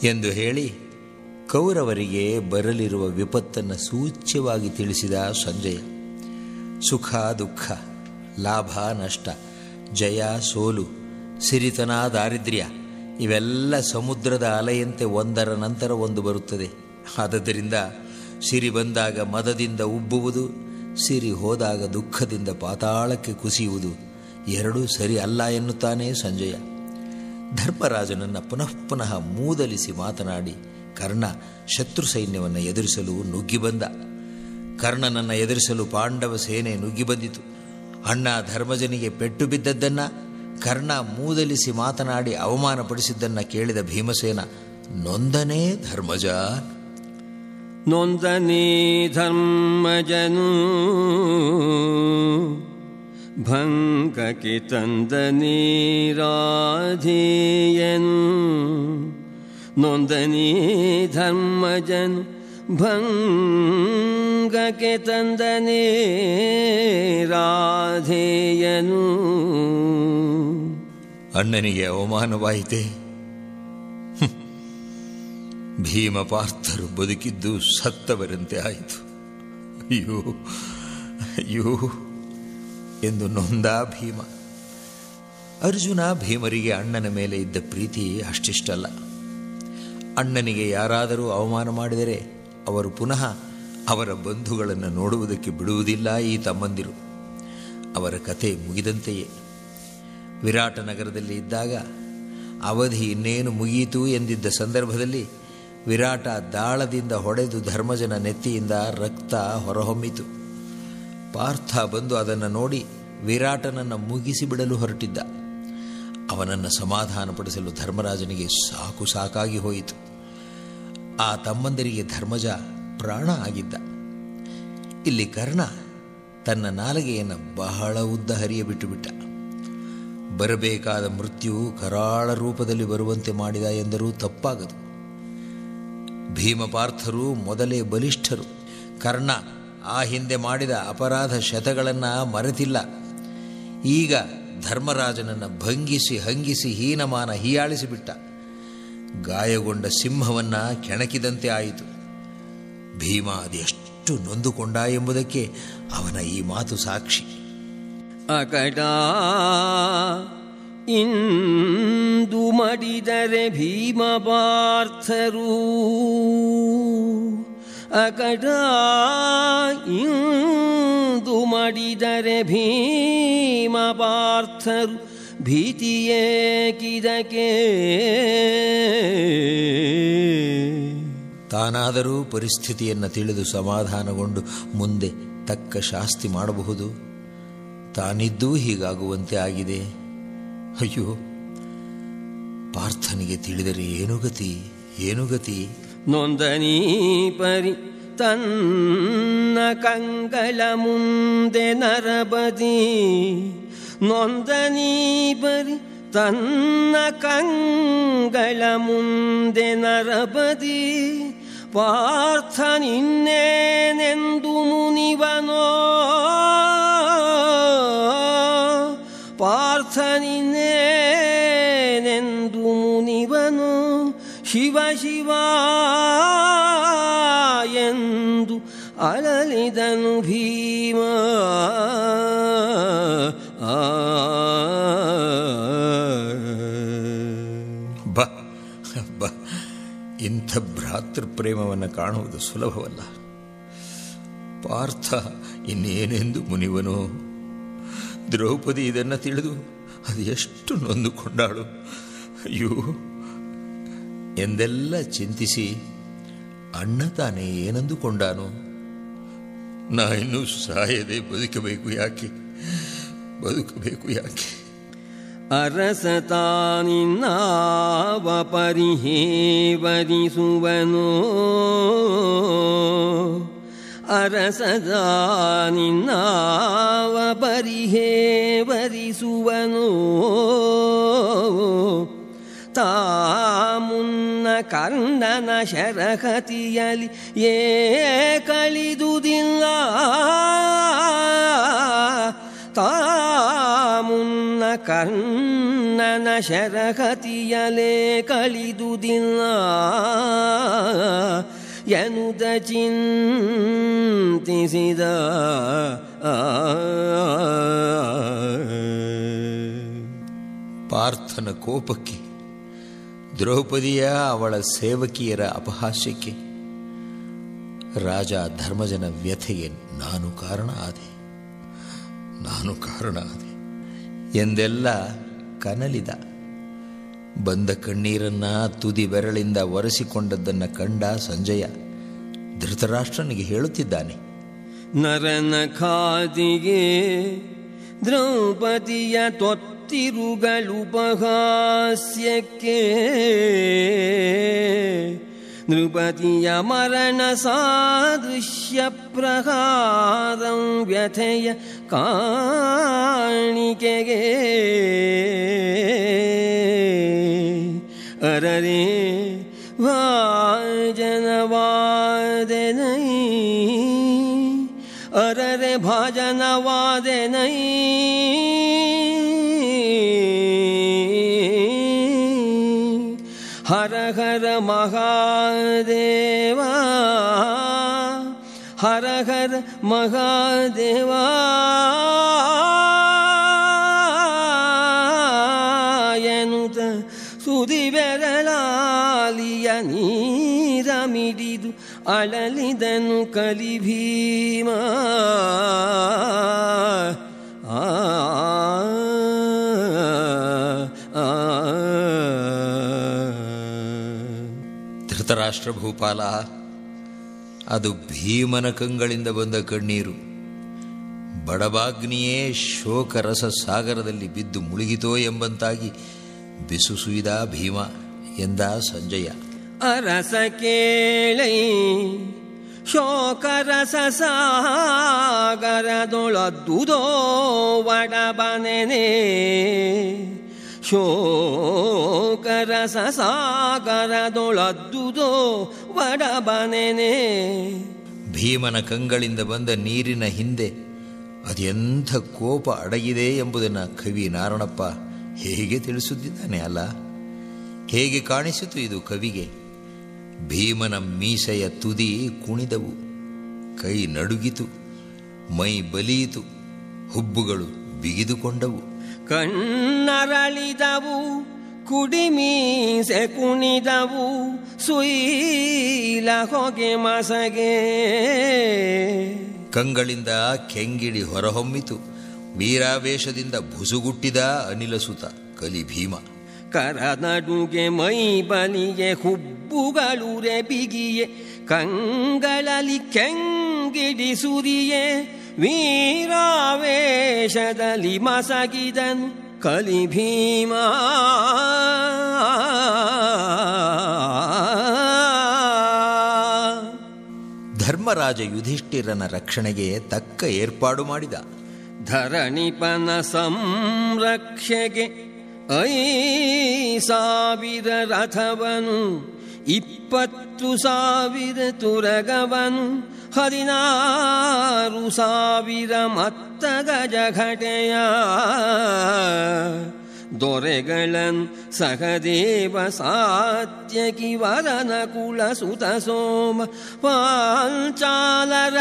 ಎಂದು ಹೇಳಿ ಕೌರವರಿಗೆ ಬರಲಿರುವ ವಿಪತ್ತನ್ನು ಸೂಚ್ಯವಾಗಿ ತಿಳಿಸಿದ ಸಂಜಯ. ಸುಖ, ದುಃಖ, ಲಾಭ, ನಷ್ಟ, ಜಯ, ಸೋಲು, ಸಿರಿತನ, ದಾರಿದ್ರ್ಯ ಇವೆಲ್ಲ ಸಮುದ್ರದ ಅಲೆಯಂತೆ ಒಂದರ ನಂತರ ಒಂದು ಬರುತ್ತದೆ. ಆದ್ದರಿಂದ ಸಿರಿ ಬಂದಾಗ ಮದದಿಂದ ಉಬ್ಬುವುದು, ಸಿರಿ ಹೋದಾಗ ದುಃಖದಿಂದ ಪಾತಾಳಕ್ಕೆ ಕುಸಿಯುವುದು ಎರಡೂ ಸರಿ ಅಲ್ಲ ಎನ್ನುತ್ತಾನೆ ಸಂಜಯ. ಧರ್ಮರಾಜನನ್ನು ಪುನಃ ಪುನಃ ಮೂದಲಿಸಿ ಮಾತನಾಡಿ ಕರ್ಣ ಶತ್ರು ಸೈನ್ಯವನ್ನು ಎದುರಿಸಲು ನುಗ್ಗಿ ಬಂದ. ಕರ್ಣನನ್ನು ಎದುರಿಸಲು ಪಾಂಡವ ಸೇನೆ ನುಗ್ಗಿ ಬಂದಿತು. ಅಣ್ಣ ಧರ್ಮಜನಿಗೆ ಪೆಟ್ಟು ಬಿದ್ದದ್ದನ್ನು ಕರ್ಣ ಮೂದಲಿಸಿ ಮಾತನಾಡಿ ಅವಮಾನಪಡಿಸಿದ್ದನ್ನು ಕೇಳಿದ ಭೀಮಸೇನ, ನೊಂದನೇ ಧರ್ಮಜ? ನೊಂದನೇ ಧರ್ಮಜನು, ಭಂಗಕ್ಕೆ ತಂದನೇ ರಾಧೇಯನು ನೊಂದನೇ ಧರ್ಮಜನು, ಭಂಗಕ್ಕೆ ತಂದನೇ ರಾಧೇಯನು ಅಣ್ಣನಿಗೆ ಅವಮಾನವಾಯಿತೆ. ಭೀಮ ಪಾರ್ಥರು ಬದುಕಿದ್ದು ಸತ್ತವರಂತೆ ಆಯಿತು. ಅಯ್ಯೋ ಅಯ್ಯೋ ಎಂದು ನೊಂದ ಭೀಮ. ಅರ್ಜುನ ಭೀಮರಿಗೆ ಅಣ್ಣನ ಮೇಲೆ ಇದ್ದ ಪ್ರೀತಿ ಅಷ್ಟಿಷ್ಟಲ್ಲ. ಅಣ್ಣನಿಗೆ ಯಾರಾದರೂ ಅವಮಾನ ಮಾಡಿದರೆ ಅವರು ಪುನಃ ಅವರ ಬಂಧುಗಳನ್ನು ನೋಡುವುದಕ್ಕೆ ಬಿಡುವುದಿಲ್ಲ ಈ ತಮ್ಮಂದಿರು. ಅವರ ಕತೆ ಮುಗಿದಂತೆಯೇ. ವಿರಾಟ ನಗರದಲ್ಲಿ ಇದ್ದಾಗ ಅವಧಿ ಇನ್ನೇನು ಮುಗಿಯಿತು ಎಂದಿದ್ದ ಸಂದರ್ಭದಲ್ಲಿ ವಿರಾಟ ದಾಳದಿಂದ ಹೊಡೆದು ಧರ್ಮಜನ ನೆತ್ತಿಯಿಂದ ರಕ್ತ ಹೊರಹೊಮ್ಮಿತು. ಪಾರ್ಥ ಬಂದು ಅದನ್ನು ನೋಡಿ ವಿರಾಟನನ್ನು ಮುಗಿಸಿಬಿಡಲು ಹೊರಟಿದ್ದ. ಅವನನ್ನು ಸಮಾಧಾನಪಡಿಸಲು ಧರ್ಮರಾಜನಿಗೆ ಸಾಕು ಸಾಕಾಗಿ ಹೋಯಿತು. ಆ ತಮ್ಮಂದರಿಗೆ ಧರ್ಮಜ ಪ್ರಾಣ ಆಗಿದ್ದ. ಇಲ್ಲಿ ಕರ್ಣ ತನ್ನ ನಾಲಿಗೆಯನ್ನು ಬಹಳ ಉದ್ದ ಹರಿಯ ಬಿಟ್ಟುಬಿಟ್ಟ ಬರಬೇಕಾದ ಮೃತ್ಯು ಕರಾಳ ರೂಪದಲ್ಲಿ ಬರುವಂತೆ ಮಾಡಿದ ಎಂದರೂ ತಪ್ಪಾಗದು. ಭೀಮಪಾರ್ಥರು ಮೊದಲೇ ಬಲಿಷ್ಠರು. ಕರ್ಣ ಆ ಹಿಂದೆ ಮಾಡಿದ ಅಪರಾಧ ಶತಗಳನ್ನು ಮರೆತಿಲ್ಲ. ಈಗ ಧರ್ಮರಾಜನನ್ನು ಭಂಗಿಸಿ ಹಂಗಿಸಿ ಹೀನಮಾನ ಹೀಯಾಳಿಸಿಬಿಟ್ಟ. ಗಾಯಗೊಂಡ ಸಿಂಹವನ್ನು ಕೆಣಕಿದಂತೆ ಆಯಿತು. ಭೀಮ ಅದೆಷ್ಟು ನೊಂದುಕೊಂಡ ಎಂಬುದಕ್ಕೆ ಅವನ ಈ ಮಾತು ಸಾಕ್ಷಿ. ಅಕಟ ಇಂದು ಮಡಿದರೆ ಭೀಮ ಪಾರ್ಥರು ಅಕಟ ಇಂದು ಮಡಿದರೆ ಭೀಮ ಪಾರ್ಥರು ಭೀತಿಯೇಕಿದಕ್ಕೆ ತಾನಾದರೂ ಪರಿಸ್ಥಿತಿಯನ್ನು ತಿಳಿದು ಸಮಾಧಾನಗೊಂಡು ಮುಂದೆ ತಕ್ಕ ಶಾಸ್ತಿ ಮಾಡಬಹುದು? ತಾನಿದ್ದೂ ಹೀಗಾಗುವಂತೆ ಆಗಿದೆ. ಅಯ್ಯೋ, ಪಾರ್ಥನಿಗೆ ತಿಳಿದರೆ ಏನು ಗತಿ ಏನು ಗತಿ? ನೊಂದನಿ ಪರಿ, ತನ್ನ ಕಂಗಳ ಮುಂದೆ ನರಬದಿ. ನೊಂದನಿ ಪರಿ, ತನ್ನ ಕಂಗಳ ಮುಂದೆ ನರಬದಿ. ಪಾರ್ಥನಿನ್ನೇನೆಂದು ಮುನಿವನೋ ಶಿವ ಶಿವ ಎಂದು ಅಳಲಿದನು ಭೀಮ. ಬ. ಬ. ಇಂಥ ಭ್ರಾತೃ ಪ್ರೇಮವನ್ನು ಕಾಣುವುದು ಸುಲಭವಲ್ಲ. ಪಾರ್ಥ ಇನ್ನೇನೆಂದು ಮುನಿವನೋ. ದ್ರೌಪದಿ ಇದನ್ನು ತಿಳಿದು ಅದು ಎಷ್ಟು ನೊಂದುಕೊಂಡಾಳು. ಅಯ್ಯೋ. ಎಂದೆಲ್ಲ ಚಿಂತಿಸಿ ಅಣ್ಣ ತಾನೇ ಏನಂದುಕೊಂಡಾನು ನಾ ಇನ್ನೂ ಸಾಯದೆ ಬದುಕಬೇಕು ಯಾಕೆ? ಬದುಕಬೇಕು ಯಾಕೆ? ಅರಸತಾನಿನ್ನಾವ ಪರಿಹೇವರಿಸುವನು. ಅರಸದಾನಿನ್ನಾವ ಪರಿಹೇವರಿಸುವನು. ತಾ ಮುನ್ನ ಕರ್ಣನ ಶರಹತಿಯಲಿ ಏ ಕಳಿದುದಿಲ್ಲ ತಾ ಮುನ್ನ ಕರ್ಣನ ಶರಕತಿಯಲೇ ಕಳಿದುದಿಲ್ಲ ಎನುದ ಚಿಂತಿಸಿದ ಪಾರ್ಥನ ಕೋಪಕ್ಕೆ ದ್ರೌಪದಿಯ ಅವಳ ಸೇವಕಿಯರ ಅಪಹಾಸ್ಯಕ್ಕೆ ರಾಜ ಧರ್ಮಜನ ವ್ಯಥೆಗೆ ನಾನು ಕಾರಣ ಆದೆ. ನಾನು ಕಾರಣ ಆದೆ ಎಂದೆಲ್ಲ ಕನಲಿದ. ಬಂದ ಕಣ್ಣೀರನ್ನ ತುದಿ ಬೆರಳಿಂದ ಒರೆಸಿಕೊಂಡದ್ದನ್ನು ಕಂಡ ಸಂಜಯ ಧೃತರಾಷ್ಟ್ರನಿಗೆ ಹೇಳುತ್ತಿದ್ದಾನೆ. ನರನ ಖಾದಿಗೆ ದ್ರೌಪದಿಯ ತೊತ್ತಿರುಗಳುಪಹಾಸ್ಯಕ್ಕೆ ನೃಪತಿಯ ಮರಣ ಸಾದೃಶ್ಯ ಪ್ರಹಾರಂ ವ್ಯಥೆಯ ಕಾಣಿಕೆಗೆ ಅರರೆ ಭಾಜನವಾದನೈ ಅರರೆ ಮಹಾದೇವ ಹರ ಹರ ಮಹಾದೇವ. ಎನ್ನುತ್ತ ಸುದಿ ಬೆರಳಾಲಿಯ ನೀರ ಮಿಡಿದು ಅಳಲಿದನು ಕಲಿಭೀಮ. ಧೃತರಾಷ್ಟ್ರ ಭೂಪಾಲ. ಅದು ಭೀಮನ ಕಂಗಳಿಂದ ಬಂದ ಕಣ್ಣೀರು. ಬಡಬಾಗ್ನಿಯೇ ಶೋಕರಸ ಸಾಗರದಲ್ಲಿ ಬಿದ್ದು ಮುಳುಗಿತೋ ಎಂಬಂತಾಗಿ ಬಿಸು ಸುಯ್ದ ಭೀಮ ಎಂದ ಸಂಜಯ. ಅರಸ ಕೇಳೈ ಶೋಕರಸ ಸಾಗರದೊಳದ್ದುದೋ ಒಡಬನೆನೆ ಶೋಕರಸ ಸಾಗರದೊಳದ್ದುದೋ ಒಡಬನೆನೆ ಭೀಮನ ಕಂಗಳಿಂದ ಬಂದ ನೀರಿನ ಹಿಂದೆ ಅದೆಂಥ ಕೋಪ ಅಡಗಿದೆ ಎಂಬುದನ್ನು ಕವಿ ನಾರಣಪ್ಪ ಹೇಗೆ ತಿಳಿಸುತ್ತಿದ್ದಾನೆ ಅಲ್ಲ? ಹೇಗೆ ಕಾಣಿಸಿತು ಇದು ಕವಿಗೆ? ಭೀಮನ ಮೀಸೆಯ ತುದಿ ಕುಣಿದವು, ಕೈ ನಡುಗಿತು, ಮೈ ಬಲಿಯಿತು, ಹುಬ್ಬುಗಳು ಬಿಗಿದುಕೊಂಡವು. ಕಣ್ಣರಳಿದವು ಕುಡಿಮೀಸೆ ಕುಣಿದವು ಸುಯಿಲ ಹೊಗೆ ಮಸಗೆ. ಕಂಗಳಿಂದ ಕೆಂಗಿಡಿ ಹೊರಹೊಮ್ಮಿತು ವೀರಾವೇಶದಿಂದ ಭುಸುಗುಟ್ಟಿದ ಅನಿಲಸುತ ಕಲಿ ಭೀಮ. ಕರನಡುಗೆ ಮೈ ಬಲಿಗೆ ಹುಬ್ಬುಗಳುರೆ ಬಿಗಿಯೆ ಕಂಗಳಲ್ಲಿ ಕೆಂಗಿಡಿ ಸುರಿಯೆ ವೀರಾವೇಶದಲ್ಲಿ ಮಸಗಿದನು ಕಲಿ ಭೀಮ. ಧರ್ಮರಾಜ ಯುಧಿಷ್ಠಿರನ ರಕ್ಷಣೆಗೆ ತಕ್ಕ ಏರ್ಪಾಡು ಮಾಡಿದ. ಧರಣಿಪನ ಸಂರಕ್ಷೆಗೆ ಐ ಸಾವಿರ ರಥವನು ಇಪ್ಪತ್ತು ಸಾವಿರ ತುರಗವನು ಹದಿನಾರು ಸಾವಿರ ಮತ್ತ ಗಜಘಟೆಯ ದೊರೆಗಳನ್ ಸಹದೇವ ಸಾತ್ಯಕಿ ವರನ ಕುಲ ಸುತ ಸೋಮ ಪಾಂಚಾಲರ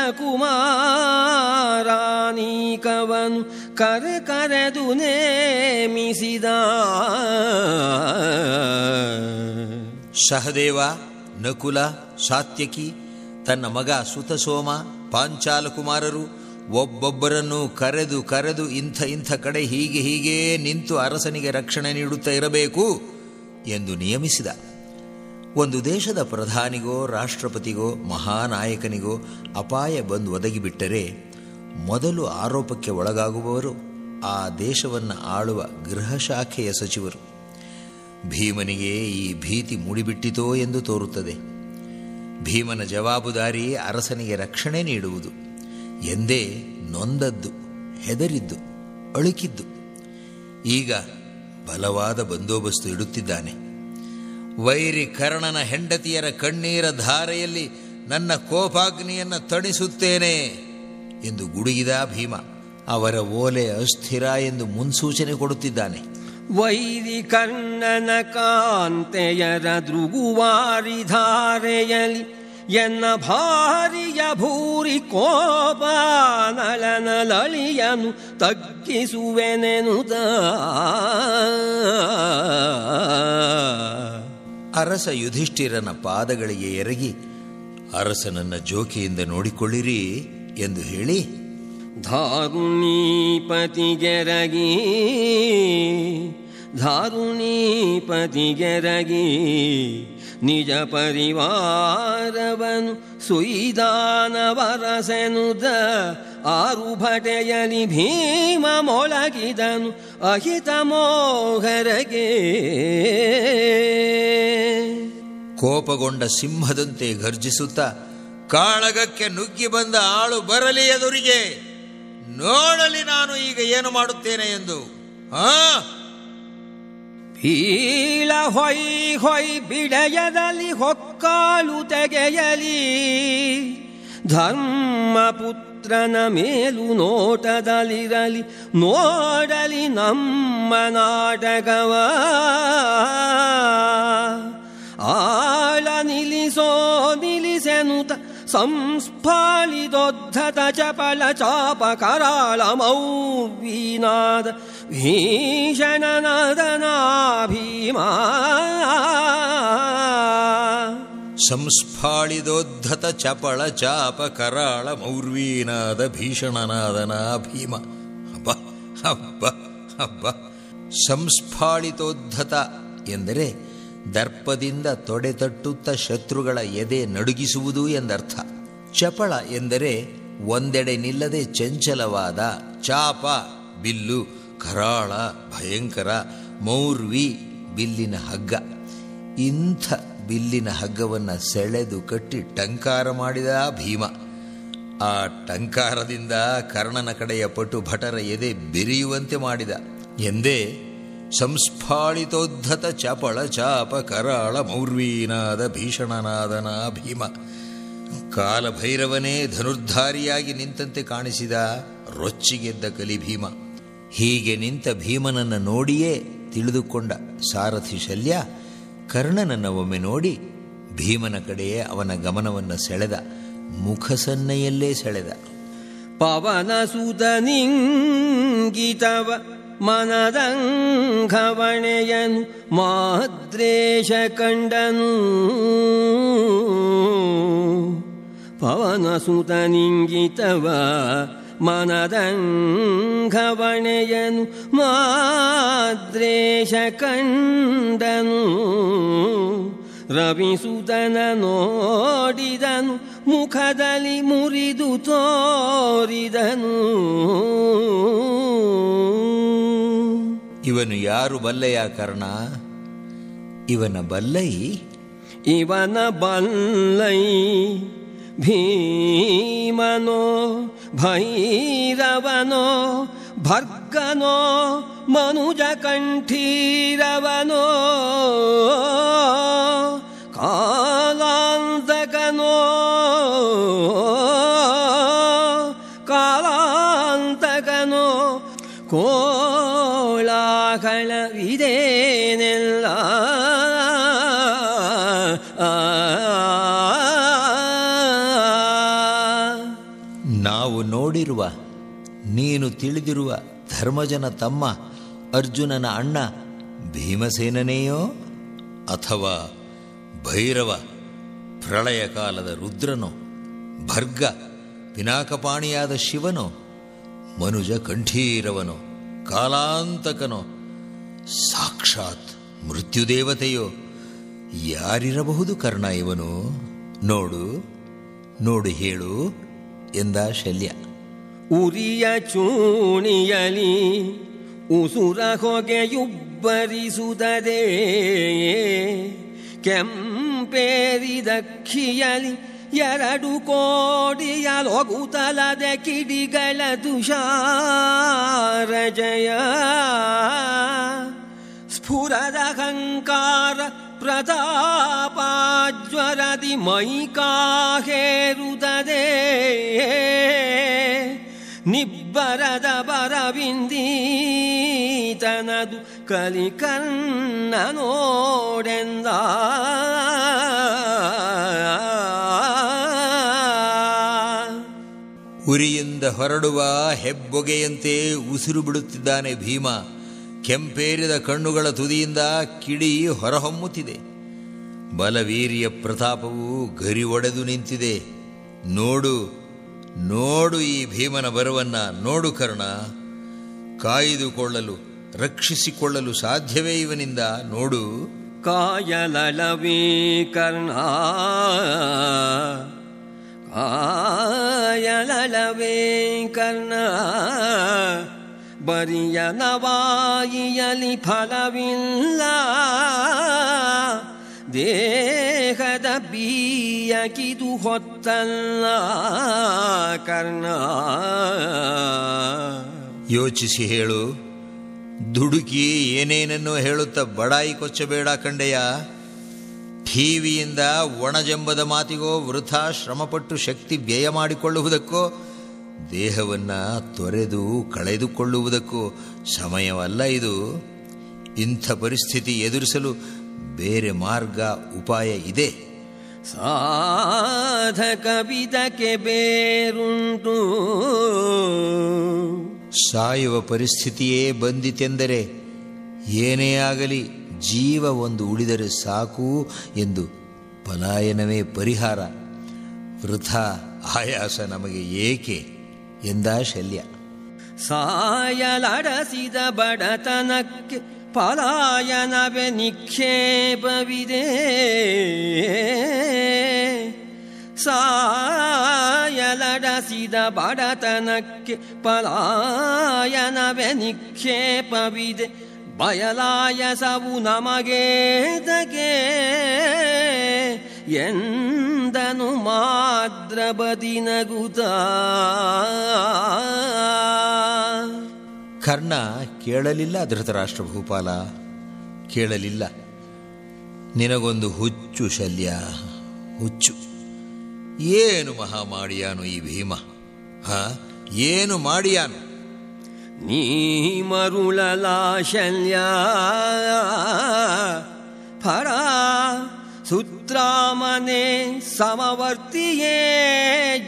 ಕುಮಾರಾನೀಕವನು ಕರೆ ಕರೆದು ನೇಮಿಸಿದ ಸಹದೇವ ನಕುಲ ಸಾತ್ಯಕಿ ತನ್ನ ಮಗ ಸುತಸೋಮ ಪಾಂಚಾಲ ಕುಮಾರರು ಒಬ್ಬೊಬ್ಬರನ್ನು ಕರೆದು ಕರೆದು ಇಂಥ ಇಂಥ ಕಡೆ ಹೀಗೆ ಹೀಗೆ ನಿಂತು ಅರಸನಿಗೆ ರಕ್ಷಣೆ ನೀಡುತ್ತಾ ಇರಬೇಕು ಎಂದು ನಿಯಮಿಸಿದ. ಒಂದು ದೇಶದ ಪ್ರಧಾನಿಗೋ, ರಾಷ್ಟ್ರಪತಿಗೋ, ಮಹಾನಾಯಕನಿಗೋ ಅಪಾಯ ಬಂದು ಒದಗಿಬಿಟ್ಟರೆ ಮೊದಲು ಆರೋಪಕ್ಕೆ ಒಳಗಾಗುವವರು ಆ ದೇಶವನ್ನು ಆಳುವ ಗೃಹ ಸಚಿವರು. ಭೀಮನಿಗೆ ಈ ಭೀತಿ ಮೂಡಿಬಿಟ್ಟಿತೋ ಎಂದು ತೋರುತ್ತದೆ. ಭೀಮನ ಜವಾಬುದಾರಿ ಅರಸನಿಗೆ ರಕ್ಷಣೆ ನೀಡುವುದು. ಎಂದೇ ನೊಂದದ್ದು, ಹೆದರಿದ್ದು, ಅಳುಕಿದ್ದು. ಈಗ ಬಲವಾದ ಬಂದೋಬಸ್ತು ಇಡುತ್ತಿದ್ದಾನೆ. ವೈರಿ ಕರ್ಣನ ಹೆಂಡತಿಯರ ಕಣ್ಣೀರ ಧಾರೆಯಲ್ಲಿ ನನ್ನ ಕೋಪಾಗ್ನಿಯನ್ನು ತಣಿಸುತ್ತೇನೆ ಎಂದು ಗುಡುಗಿದ ಭೀಮ ಅವರ ಓಲೆ ಅಸ್ಥಿರ ಎಂದು ಮುನ್ಸೂಚನೆ ಕೊಡುತ್ತಿದ್ದಾನೆ. ವೈರಿ ಕರ್ಣನ ಕಾಂತೆಯರ ದೃಗುವಾರಿ ಧಾರೆಯಲಿ ಎನ್ನ ಭಾರಿಯ ಭೂರಿ ಕೋಪ ನಳನ ಲಳಿಯನು ತಗ್ಗಿಸುವೆನೆನುತ ಅರಸ ಯುಧಿಷ್ಠಿರನ ಪಾದಗಳಿಗೆ ಎರಗಿ, ಅರಸನನ್ನ ಜೋಕಿಯಿಂದ ನೋಡಿಕೊಳ್ಳಿರಿ ಎಂದು ಹೇಳಿ ಧಾರುಣೀಪತಿಗೆರಗಿ ಧಾರುಣೀಪತಿಗೆರಗಿ, ನಿಜ ಪರಿವಾರವನು ಸುಯಿದಾನವರಸೆನುದ ಆರು ಭಟೆಯಲಿ ಭೀಮ ಮೊಳಗಿದನು ಅಹಿತ ಮೋಹರಗೆ. ಕೋಪಗೊಂಡ ಸಿಂಹದಂತೆ ಗರ್ಜಿಸುತ್ತಾ ಕಾಳಗಕ್ಕೆ ನುಗ್ಗಿ ಬಂದ ಆಳು ಬರಲಿ ಎದುರಿಗೆ. ನೋಡಲಿ ನಾನು ಈಗ ಏನು ಮಾಡುತ್ತೇನೆ ಎಂದು. ಆ? ಪೀಳ ಹೊಯ್ ಹೊಯ್ ಬಿಡಯದಲ್ಲಿ ಹೊಕ್ಕಾಲು ತೆಗೆಯಲಿ. ಧರ್ಮಪುತ್ರನ ಮೇಲು ನೋಟದಲ್ಲಿರಲಿ. ನೋಡಲಿ ನಮ್ಮ ನಾಟಕವ. ಆಳ ನಿಲ್ಲಿಸೋ ನಿಲ್ಲಿಸೆನುತ ಸಂಸ್ಫಾಳಿದೊದ್ಧತ ಚಪಲ ಚಾಪ ಕರಾಳ ಮೌವೀನಾದ ಭೀಷಣನಾದನಾ ಭೀಮಾ ಸಂಸ್ಫಾಳಿದೋದ್ಧತ ಚಪಳ ಚಾಪ ಕರಾಳ ಮೌರ್ವೀನಾದ ಭೀಷಣನಾದನ ಭೀಮ ಹಬ್ಬ ಹಬ್ಬ ಹಬ್ಬ ಸಂಸ್ಫಾಳಿತೋದ್ಧತ ಎಂದರೆ ದರ್ಪದಿಂದ ತೊಡೆತಟ್ಟುತ್ತ ಶತ್ರುಗಳ ಎದೆ ನಡುಗಿಸುವುದು ಎಂದರ್ಥ. ಚಪಳ ಎಂದರೆ ಒಂದೆಡೆ ನಿಲ್ಲದೆ ಚಂಚಲವಾದ ಚಾಪ, ಬಿಲ್ಲು, ಕರಾಳ, ಭಯಂಕರ, ಮೌರ್ವಿ, ಬಿಲ್ಲಿನ ಹಗ್ಗ. ಇಂಥ ಬಿಲ್ಲಿನ ಹಗ್ಗವನ್ನು ಸೆಳೆದು ಕಟ್ಟಿ ಟಂಕಾರ ಮಾಡಿದ ಭೀಮ. ಆ ಟಂಕಾರದಿಂದ ಕರ್ಣನ ಕಡೆಯ ಪಟು ಭಟರ ಎದೆ ಬೆರೆಯುವಂತೆ ಮಾಡಿದ. ಎಂದೇ ಸಂಸ್ಫಾಳಿತೋದ್ಧತ ಚಪಳ ಚಾಪ ಕರಾಳ ಮೌರ್ವೀನಾದ ಭೀಷಣನಾದನ ಭೀಮ. ಕಾಲಭೈರವನೇ ಧನುರ್ಧಾರಿಯಾಗಿ ನಿಂತಂತೆ ಕಾಣಿಸಿದ ರೊಚ್ಚಿಗೆದ್ದ ಕಲಿ ಭೀಮ. ಹೀಗೆ ನಿಂತ ಭೀಮನನ್ನು ನೋಡಿಯೇ ತಿಳಿದುಕೊಂಡ ಸಾರಥಿ ಶಲ್ಯ ಕರ್ಣನನ್ನು ಒಮ್ಮೆ ನೋಡಿ ಭೀಮನ ಕಡೆಯೇ ಅವನ ಗಮನವನ್ನು ಸೆಳೆದ, ಮುಖಸನ್ನೆಯಲ್ಲೇ ಸೆಳೆದ. ಪವನ ಸುತನಿಂಗಿತವ ಮನದಂಘವಣೆಯನು ಮಾದ್ರೇಶ ಕಂಡನು. ಪವನ ಸುತನಿಂಗಿತವ ಮನದಂಘವಣೆಯನು ಮಾದ್ರೇಶ ಕಂಡನು. ರವಿಸುತನ ನೋಡಿದನು ಮುಖದಲ್ಲಿ ಮುರಿದು ತೋರಿದನು. ಇವನು ಯಾರು ಬಲ್ಲೆಯ ಕರ್ಣ? ಇವನ ಬಲ್ಲೈ? ಇವನ ಬಲ್ಲೈ ಭೀಮನೋ ಭೈರವನೋ ಭರ್ಗನೋ ಮನುಜ ಕಂಠೀರವನೋ ಕಾಲಾಂತಕನೋ ನೀನು ತಿಳಿದಿರುವ ಧರ್ಮಜನ ತಮ್ಮ, ಅರ್ಜುನನ ಅಣ್ಣ, ಭೀಮಸೇನನೆಯೋ ಅಥವಾ ಭೈರವ, ಪ್ರಳಯ ಕಾಲದ ರುದ್ರನೋ, ಭರ್ಗ, ಪಿನಾಕಪಾಣಿಯಾದ ಶಿವನೋ, ಮನುಜ ಕಂಠೀರವನೋ, ಕಾಲಾಂತಕನೋ, ಸಾಕ್ಷಾತ್ ಮೃತ್ಯುದೇವತೆಯೋ, ಯಾರಿರಬಹುದು ಕರ್ಣ ಇವನು? ನೋಡು ನೋಡು, ಹೇಳು ಎಂದ ಶಲ್ಯ. ಉರಿಯ ಚೂಣಿಯಲಿ ಉಸುರ ಹೊಗೆಯುಬ್ಬರಿಸುತ್ತದೆ. ಕೆಂಪೇರಿದಕ್ಷಿಯಲಿ ಎರಡು ಕೋಡಿಯ ಲೊಗುತಲದ ಕಿಡಿಗಳ ತುಷಾರ ಜಯ. ಸ್ಫುರದ ಹಂಕಾರ ಮೈ ಮೈಕಾಹೇರುತ್ತದೆ ನಿಬ್ಬರದ ಬರವಿಂದೀತನದು ಕಲಿಕನ್ನ ನೋಡೆಂದ. ಉರಿಯಿಂದ ಹೊರಡುವ ಹೆಬ್ಬೊಗೆಯಂತೆ ಉಸಿರು ಬಿಡುತ್ತಿದ್ದಾನೆ ಭೀಮ. ಕೆಂಪೇರಿದ ಕಣ್ಣುಗಳ ತುದಿಯಿಂದ ಕಿಡಿ ಹೊರಹೊಮ್ಮುತ್ತಿದೆ. ಬಲವೀರ್ಯ ಪ್ರತಾಪವು ಗರಿ ಒಡೆದು ನಿಂತಿದೆ. ನೋಡು ನೋಡು ಈ ಭೀಮನ ಬರವನ್ನ, ನೋಡು ಕರ್ಣ. ಕಾಯ್ದುಕೊಳ್ಳಲು, ರಕ್ಷಿಸಿಕೊಳ್ಳಲು ಸಾಧ್ಯವೇ ಇವನಿಂದ? ನೋಡು. ಕಾಯಲಲವೀ ಕರ್ಣ. ಕಾಯಲಳವೇ ಕರ್ಣ. ಬರಿಯ ನವಾಯಿಯಲಿ ದೇಹದ ಬೀಯಕಿದು ಹೊತ್ತಲ್ಲ ಕರ್ಣ. ಯೋಚಿಸಿ ಹೇಳು, ದುಡುಕಿ ಏನೇನನ್ನು ಹೇಳುತ್ತಾ ಬಡಾಯಿ ಕೊಚ್ಚಬೇಡ ಕಂಡೆಯ? ಟಿವಿಯಿಂದ ಒಣಜಂಬದ ಮಾತಿಗೋ ವೃಥಾ ಶ್ರಮಪಟ್ಟು ಶಕ್ತಿ ವ್ಯಯ ಮಾಡಿಕೊಳ್ಳುವುದಕ್ಕೋ, ದೇಹವನ್ನು ತೊರೆದು ಕಳೆದುಕೊಳ್ಳುವುದಕ್ಕೋ ಸಮಯವಲ್ಲ ಇದು. ಇಂಥ ಪರಿಸ್ಥಿತಿ ಎದುರಿಸಲು ಬೇರೆ ಮಾರ್ಗ ಉಪಾಯ ಇದೆ. ಸಾಧ ಕವಿದಕ್ಕೆ ಬೇರುಂಟು. ಸಾಯುವ ಪರಿಸ್ಥಿತಿಯೇ ಬಂದಿತೆಂದರೆ ಏನೇ ಆಗಲಿ ಜೀವ ಒಂದು ಉಳಿದರೆ ಸಾಕು ಎಂದು ಪಲಾಯನವೇ ಪರಿಹಾರ. ವೃಥ ಆಯಾಸ ನಮಗೆ ಏಕೆ ಎಂದ ಶಲ್ಯ. ಸಾಯಲಡಸಿದ ಬಡತನಕ್ಕೆ ಪಲಾಯನವೇ ನಿಕ್ಷೇಪವಿದೆ ಸಾಯಲಡಸಿದ ಬಡತನಕ್ಕೆ ಪಲಾಯನವೇ ನಿಕ್ಷೇಪವಿದೆ ಬಯಲಾಯಸವು ನಮಗೇದಗೆ ಎಂದನು ಮಾದ್ರ ಬದಿನಗುತ್ತ ಕರ್ಣ ಕೇಳಲಿಲ್ಲ ಧೃತರಾಷ್ಟ್ರ ಭೂಪಾಲ. ಕೇಳಲಿಲ್ಲ. ನಿನಗೊಂದು ಹುಚ್ಚು ಶಲ್ಯ. ಹುಚ್ಚು. ಏನು ಮಹಾ ಮಾಡಿಯಾನು ಈ ಭೀಮ? ಹ, ಏನು ಮಾಡಿಯಾನು? ನೀ ಮರುಳಲಾ ಶಲ್ಯ. ಫರ ಸುತ್ರಾಮನೆ ಸಮವರ್ತಿಯೇ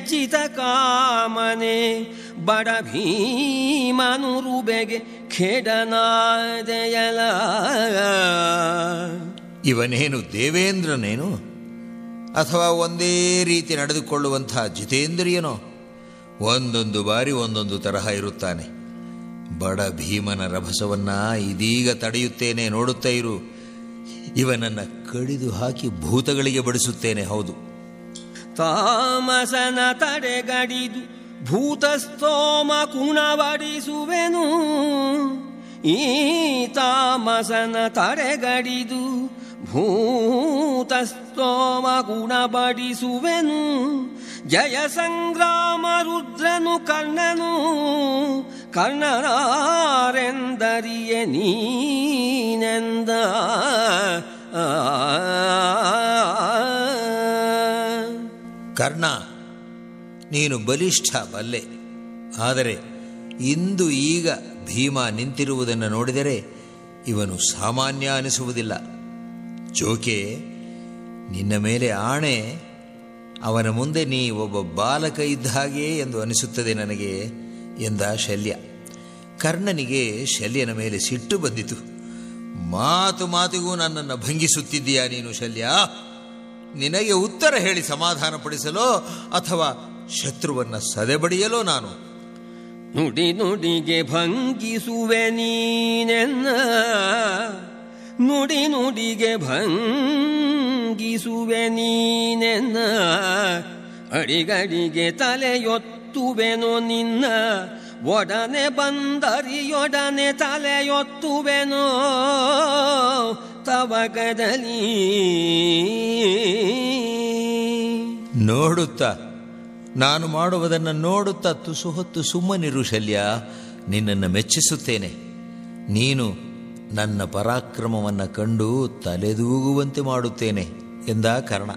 ಜಿತ ಕಾಮನೆ ಬಡ ಭೀಮನುರುಬೆಗೆ ಖೇಡನಾದೆಯಲ. ಇವನೇನು ದೇವೇಂದ್ರನೇನು? ಅಥವಾ ಒಂದೇ ರೀತಿ ನಡೆದುಕೊಳ್ಳುವಂಥ ಜಿತೇಂದ್ರಿಯನೋ? ಒಂದೊಂದು ಬಾರಿ ಒಂದೊಂದು ತರಹ ಇರುತ್ತಾನೆ. ಬಡ ಭೀಮನ ರಭಸವನ್ನ ಇದೀಗ ತಡೆಯುತ್ತೇನೆ ನೋಡುತ್ತಾ ಇರು. ಇವನನ್ನ ಕಡಿದು ಹಾಕಿ ಭೂತಗಳಿಗೆ ಬಡಿಸುತ್ತೇನೆ ಹೌದು. ತಾಮಸನ ತಡೆಗಡಿದು ಭೂತಸ್ತೋಮ ಕುಣವಡಿಸುವೆನು ಈ ತಾಮಸನ ತಡೆಗಡಿದು ಭೂತಸ್ತೋಮ ಗುಣಬಡಿಸುವೆನು ಜಯ ಸಂಗ್ರಾಮ ರುದ್ರನು ಕರ್ಣನು ಕರ್ಣನಾರೆಂದರಿಯ ನೀನೆಂದ. ಕರ್ಣ ನೀನು ಬಲಿಷ್ಠ ಬಲ್ಲೆ. ಆದರೆ ಇಂದು ಈಗ ಭೀಮ ನಿಂತಿರುವುದನ್ನು ನೋಡಿದರೆ ಇವನು ಸಾಮಾನ್ಯ ಅನಿಸುವುದಿಲ್ಲ. ಜೋಕೆ, ನಿನ್ನ ಮೇಲೆ ಆಣೆ, ಅವನ ಮುಂದೆ ನೀ ಒಬ್ಬ ಬಾಲಕ ಇದ್ದ ಹಾಗೆ ಎಂದು ಅನಿಸುತ್ತದೆ ನನಗೆ ಎಂದ ಶಲ್ಯ. ಕರ್ಣನಿಗೆ ಶಲ್ಯನ ಮೇಲೆ ಸಿಟ್ಟು ಬಂದಿತು. ಮಾತು ಮಾತಿಗೂ ನನ್ನನ್ನು ಭಂಗಿಸುತ್ತಿದ್ದೀಯಾ ನೀನು ಶಲ್ಯ? ನಿನಗೆ ಉತ್ತರ ಹೇಳಿ ಸಮಾಧಾನ ಪಡಿಸಲೋ ಅಥವಾ ಶತ್ರುವನ್ನ ಸದೆಬಡಿಯಲೋ ನಾನು. ನುಡಿ ನುಡಿಗೆ ಭಂಗಿಸುವೆ ನೀನೆನ್ನ. ನುಡಿ ನುಡಿಗೆ ಭಂಗಿಸುವೆ ನೀನೆನ್ನ. ಅಡಿಗಡಿಗೆ ತಲೆಯೊತ್ತುವೆನೋ ನಿನ್ನ. ಒಡನೆ ಬಂದರಿಯೊಡನೆ ತಲೆಯೊತ್ತುವೆನೋ. ತವಗದಲ್ಲಿ. ನೋಡುತ್ತಾ ನಾನು ಮಾಡುವುದನ್ನು ನೋಡುತ್ತಾ ತುಸು ಹೊತ್ತು ಸುಮ್ಮನಿರು ಶಲ್ಯ, ನಿನ್ನನ್ನು ಮೆಚ್ಚಿಸುತ್ತೇನೆ. ನೀನು ನನ್ನ ಪರಾಕ್ರಮವನ್ನು ಕಂಡು ತಲೆದೂಗುವಂತೆ ಮಾಡುತ್ತೇನೆ ಎಂದ ಕರ್ಣ.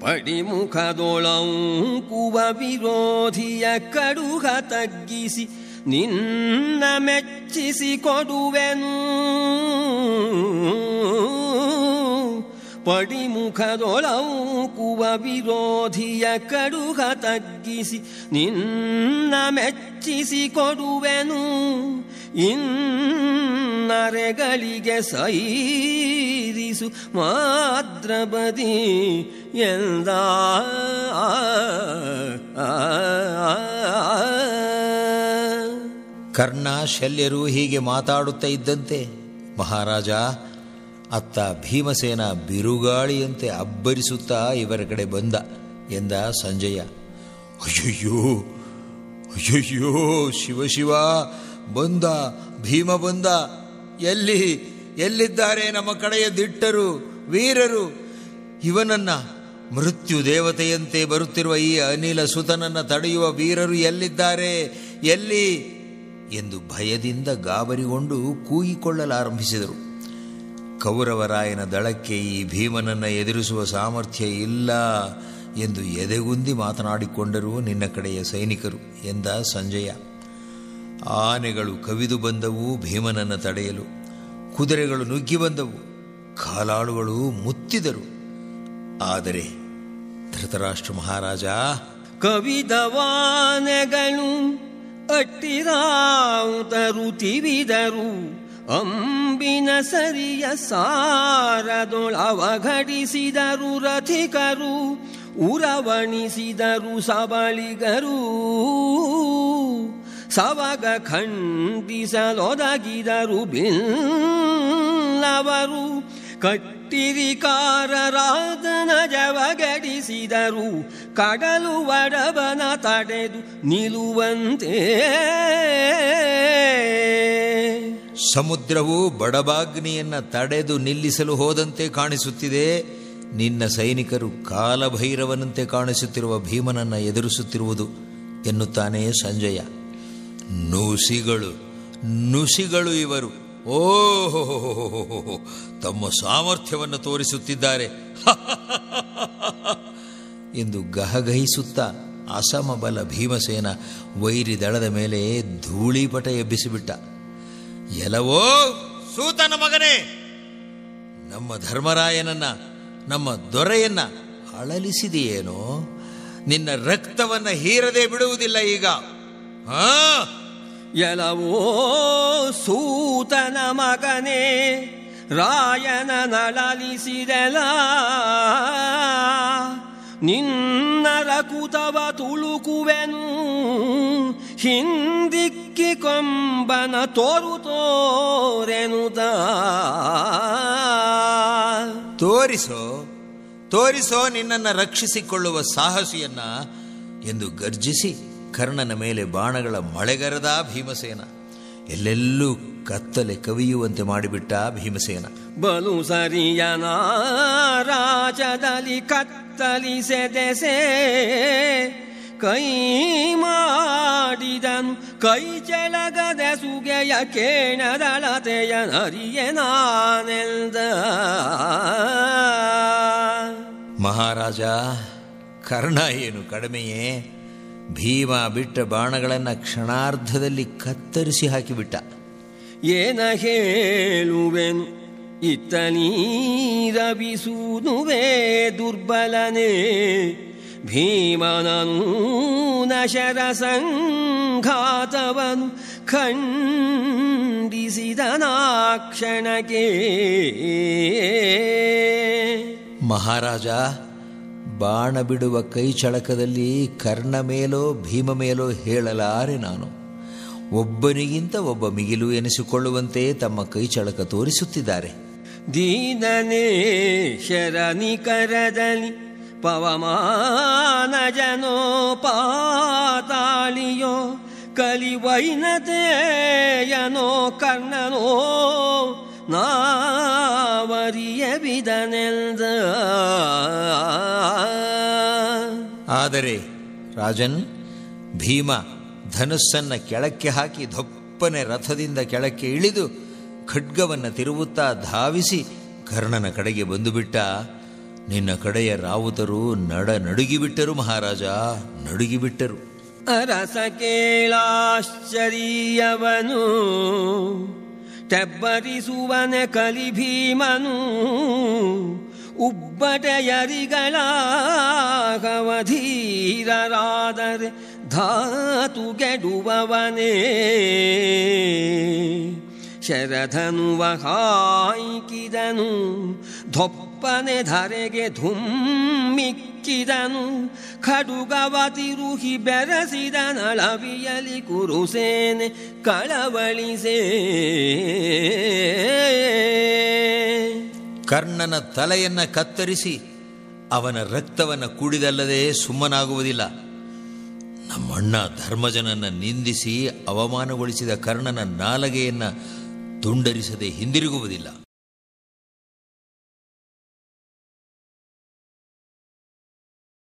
ಪಡಿಮುಖದೊಳಂಕುವ ವಿರೋಧಿಯ ಕಡುಗ ತಗ್ಗಿಸಿ ನಿನ್ನ ಮೆಚ್ಚಿಸಿ ಕೊಡುವೆನು. ಪಡಿಮುಖದೊಳಂಕುವ ವಿರೋಧಿಯ ಕಡುಗ ತಗ್ಗಿಸಿ ನಿನ್ನ ಮೆಚ್ಚಿಸಿ ಕೊಡುವೆನು. ಇನ್ನರೆಗಳಿಗೆ ಸೈರಿಸು ಮಾತ್ರ ಬದಿ ಎಂದ. ಕರ್ಣ ಶಲ್ಯರು ಹೀಗೆ ಮಾತಾಡುತ್ತ ಇದ್ದಂತೆ, ಮಹಾರಾಜ ಅತ್ತ ಭೀಮಸೇನ ಬಿರುಗಾಳಿಯಂತೆ ಅಬ್ಬರಿಸುತ್ತಾ ಇವರ ಕಡೆ ಬಂದ ಎಂದ ಸಂಜಯ. ಅಯ್ಯಯ್ಯೋ ಅಯ್ಯಯ್ಯೋ ಶಿವಶಿವ ಶಿವ, ಬಂದ, ಭೀಮ ಬಂದ. ಎಲ್ಲಿ, ಎಲ್ಲಿದ್ದಾರೆ ನಮ್ಮ ಕಡೆಯ ದಿಟ್ಟರು, ವೀರರು? ಇವನನ್ನ ಮೃತ್ಯು ದೇವತೆಯಂತೆ ಬರುತ್ತಿರುವ ಈ ಅನಿಲ ಸುತನನ್ನ ತಡೆಯುವ ವೀರರು ಎಲ್ಲಿದ್ದಾರೆ, ಎಲ್ಲಿ? ಎಂದು ಭಯದಿಂದ ಗಾಬರಿಗೊಂಡು ಕೂಗಿಕೊಳ್ಳಲಾರಂಭಿಸಿದರು. ಕೌರವರಾಯನ ದಳಕ್ಕೆ ಈ ಭೀಮನನ್ನು ಎದುರಿಸುವ ಸಾಮರ್ಥ್ಯ ಇಲ್ಲ ಎಂದು ಎದೆಗುಂದಿ ಮಾತನಾಡಿಕೊಂಡರು ನಿನ್ನ ಕಡೆಯ ಸೈನಿಕರು ಎಂದ ಸಂಜಯ. ಆನೆಗಳು ಕವಿದು ಬಂದವು ಭೀಮನನ್ನು ತಡೆಯಲು. ಕುದುರೆಗಳು ನುಗ್ಗಿ ಬಂದವು. ಕಾಲಾಳುಗಳು ಮುತ್ತಿದರು. ಆದರೆ ಧೃತರಾಷ್ಟ್ರ ಮಹಾರಾಜ ಕವಿದವಾನೆಗಳು ಅಟ್ಟಿರಾವುತರು ತಿವಿದರು. ಅಂಬಿನ ಸರಿಯ ಸಾರದೊಳವಘಟಿಸಿದರು ರಥಿಕರು, ಉರವಣಿಸಿದರು ಸಬಳಿಗರು ಸವಗ ಖಂಡಿಸಲೊದಗಿದರು ಬಿಲ್ಲವರು, ಕಟ್ಟಿರಿಕಾರರಾದನ ಜವಗಡಿಸಿದರು, ಕಡಲು ಒಡಬನ ತಡೆದು ನಿಲ್ಲುವಂತೆ ಸಮುದ್ರವು ಬಡಬಾಗ್ನಿಯನ್ನು ತಡೆದು ನಿಲ್ಲಿಸಲು ಹೋದಂತೆ ಕಾಣಿಸುತ್ತಿದೆ. ನಿನ್ನ ಸೈನಿಕರು ಕಾಲಭೈರವನಂತೆ ಕಾಣಿಸುತ್ತಿರುವ ಭೀಮನನ್ನು ಎದುರಿಸುತ್ತಿರುವುದು, ಎನ್ನುತ್ತಾನೆ ಸಂಜಯ. ನುಸಿಗಳು ನುಸಿಗಳು ಇವರು. ಓಹೋ ತಮ್ಮ ಸಾಮರ್ಥ್ಯವನ್ನು ತೋರಿಸುತ್ತಿದ್ದಾರೆ. ಎಂದು ಗಹಗಹಿಸುತ್ತಾ ಅಸಮಬಲ ಭೀಮಸೇನ ವೈರಿ ದಳದ ಮೇಲೆ ಧೂಳಿಪಟ ಎಬ್ಬಿಸಿಬಿಟ್ಟ. ಎಲವೋ ಸೂತನ ಮಗನೇ. ನಮ್ಮ ಧರ್ಮರಾಯನನ್ನ ನಮ್ಮ ದೊರೆಯನ್ನ ಅಳಲಿಸಿದೆಯೇನೋ? ನಿನ್ನ ರಕ್ತವನ್ನ ಹೀರದೆ ಬಿಡುವುದಿಲ್ಲ ಈಗ. ಎಲವೋ ಸೂತನ ಮಗನೇ ರಾಯನ ನಳಲಿಸಿದೆಲ ನಿನ್ನ ರಕುತವ ತುಳುಕುವೆನು ಹಿಂದಿಕ್ಕಿ ಕೊಂಬನ ತೋರು ತೋರೆನುದ? ತೋರಿಸೋ ತೋರಿಸೋ ನಿನ್ನನ್ನು ರಕ್ಷಿಸಿಕೊಳ್ಳುವ ಸಾಹಸಿಯನ್ನ ಎಂದು ಗರ್ಜಿಸಿ ಕರ್ಣನ ಮೇಲೆ ಬಾಣಗಳ ಮಳೆಗರೆದ ಭೀಮಸೇನ. ಎಲ್ಲೆಲ್ಲೂ ಕತ್ತಲೆ ಕವಿಯುವಂತೆ ಮಾಡಿಬಿಟ್ಟ ಭೀಮಸೇನ. ಬಲು ಸರಿಯನ ರಾಜದಲ್ಲಿ ಕತ್ತಲಿಸೆದೆಸೆ? ಕೈ ಮಾಡಿದನು. ಕೈ ಚೆಲಗದೆ ಸುಗೆಯ ಕೇಣದಳತೆಯ ನರಿಯ ನಾನೆಲ್ದ ಮಹಾರಾಜ ಕರ್ಣ ಏನು ಕಡಿಮೆಯೇ? ಭೀಮ ಬಿಟ್ಟ ಬಾಣಗಳನ್ನು ಕ್ಷಣಾರ್ಧದಲ್ಲಿ ಕತ್ತರಿಸಿ ಹಾಕಿಬಿಟ್ಟ. ಏನ ಹೇಳುವೆನು? ಇತ್ತ ನೀರಬಿಸುನುವೆ ದುರ್ಬಲನೆ. ಭೀಮನನು ನಶರ ಸಂಘಾತವನು ಖಂಡಿಸಿದನಾಕ್ಷಣಕ್ಕೆ ಮಹಾರಾಜ ಬಾಣ ಬಿಡುವ ಕೈ ಚಳಕದಲ್ಲಿ ಕರ್ಣ ಮೇಲೋ ಭೀಮ ಮೇಲೋ ಹೇಳಲಾರೆ ನಾನು. ಒಬ್ಬನಿಗಿಂತ ಒಬ್ಬ ಮಿಗಿಲು ಎನಿಸಿಕೊಳ್ಳುವಂತೆ ತಮ್ಮ ಕೈ ಚಳಕ ತೋರಿಸುತ್ತಿದ್ದಾರೆ. ದೀನನೇ ಶರನಿಕರದಲ್ಲಿ ಪವಮಾನ ಜನೋ ಪಾತಾಳಿಯೋ ಕಲಿವೈನತೆಯನೋ ಕರ್ಣನೋ ನಾವರಿಯ ವಿಧನೆಂದ ಆದರೆ ರಾಜನ್, ಭೀಮ ಧನುಸ್ಸನ್ನು ಕೆಳಕ್ಕೆ ಹಾಕಿ ದೊಪ್ಪನೆ ರಥದಿಂದ ಕೆಳಕ್ಕೆ ಇಳಿದು ಖಡ್ಗವನ್ನು ತಿರುವುತ್ತಾ ಧಾವಿಸಿ ಕರ್ಣನ ಕಡೆಗೆ ಬಂದುಬಿಟ್ಟ. ನಿನ್ನ ಕಡೆಯ ರಾವುತರು ನಡ ನಡುಗಿಬಿಟ್ಟರು ಮಹಾರಾಜ, ನಡುಗಿಬಿಟ್ಟರು. ಅರಸ ಕೇಳಾಶ್ಚರ್ಯವನು, ತೆಬ್ಬರಿಸುವನ ಕಲಿ ಭೀಮನು ಉಬ್ಬಟೆಯರಿಗಳಾಗವಧೀರರಾದರೆ ಧಾತು ಗೆಡುವವನೇ ಶರಧನುವ ಹಾಯ್ಕಿದನು ಧೊಪ್ಪನೆ ಧರೆಗೆ ಧುಮ್ಮಿಕ್ಕಿದನು ಖಡುಗವ ತಿರುಹಿ ಬೆರಸಿದ ನಳವಿಯಲಿ ಕುರುಸೇನೆ ಕಳವಳಿಸೇ. ಕರ್ಣನ ತಲೆಯನ್ನ ಕತ್ತರಿಸಿ ಅವನ ರಕ್ತವನ್ನು ಕುಡಿದಲ್ಲದೆ ಸುಮ್ಮನಾಗುವುದಿಲ್ಲ. ನಮ್ಮಣ್ಣ ಧರ್ಮಜನನ್ನ ನಿಂದಿಸಿ ಅವಮಾನಗೊಳಿಸಿದ ಕರ್ಣನ ನಾಲಗೆಯನ್ನ ತುಂಡರಿಸದೆ ಹಿಂದಿರುಗುವುದಿಲ್ಲ.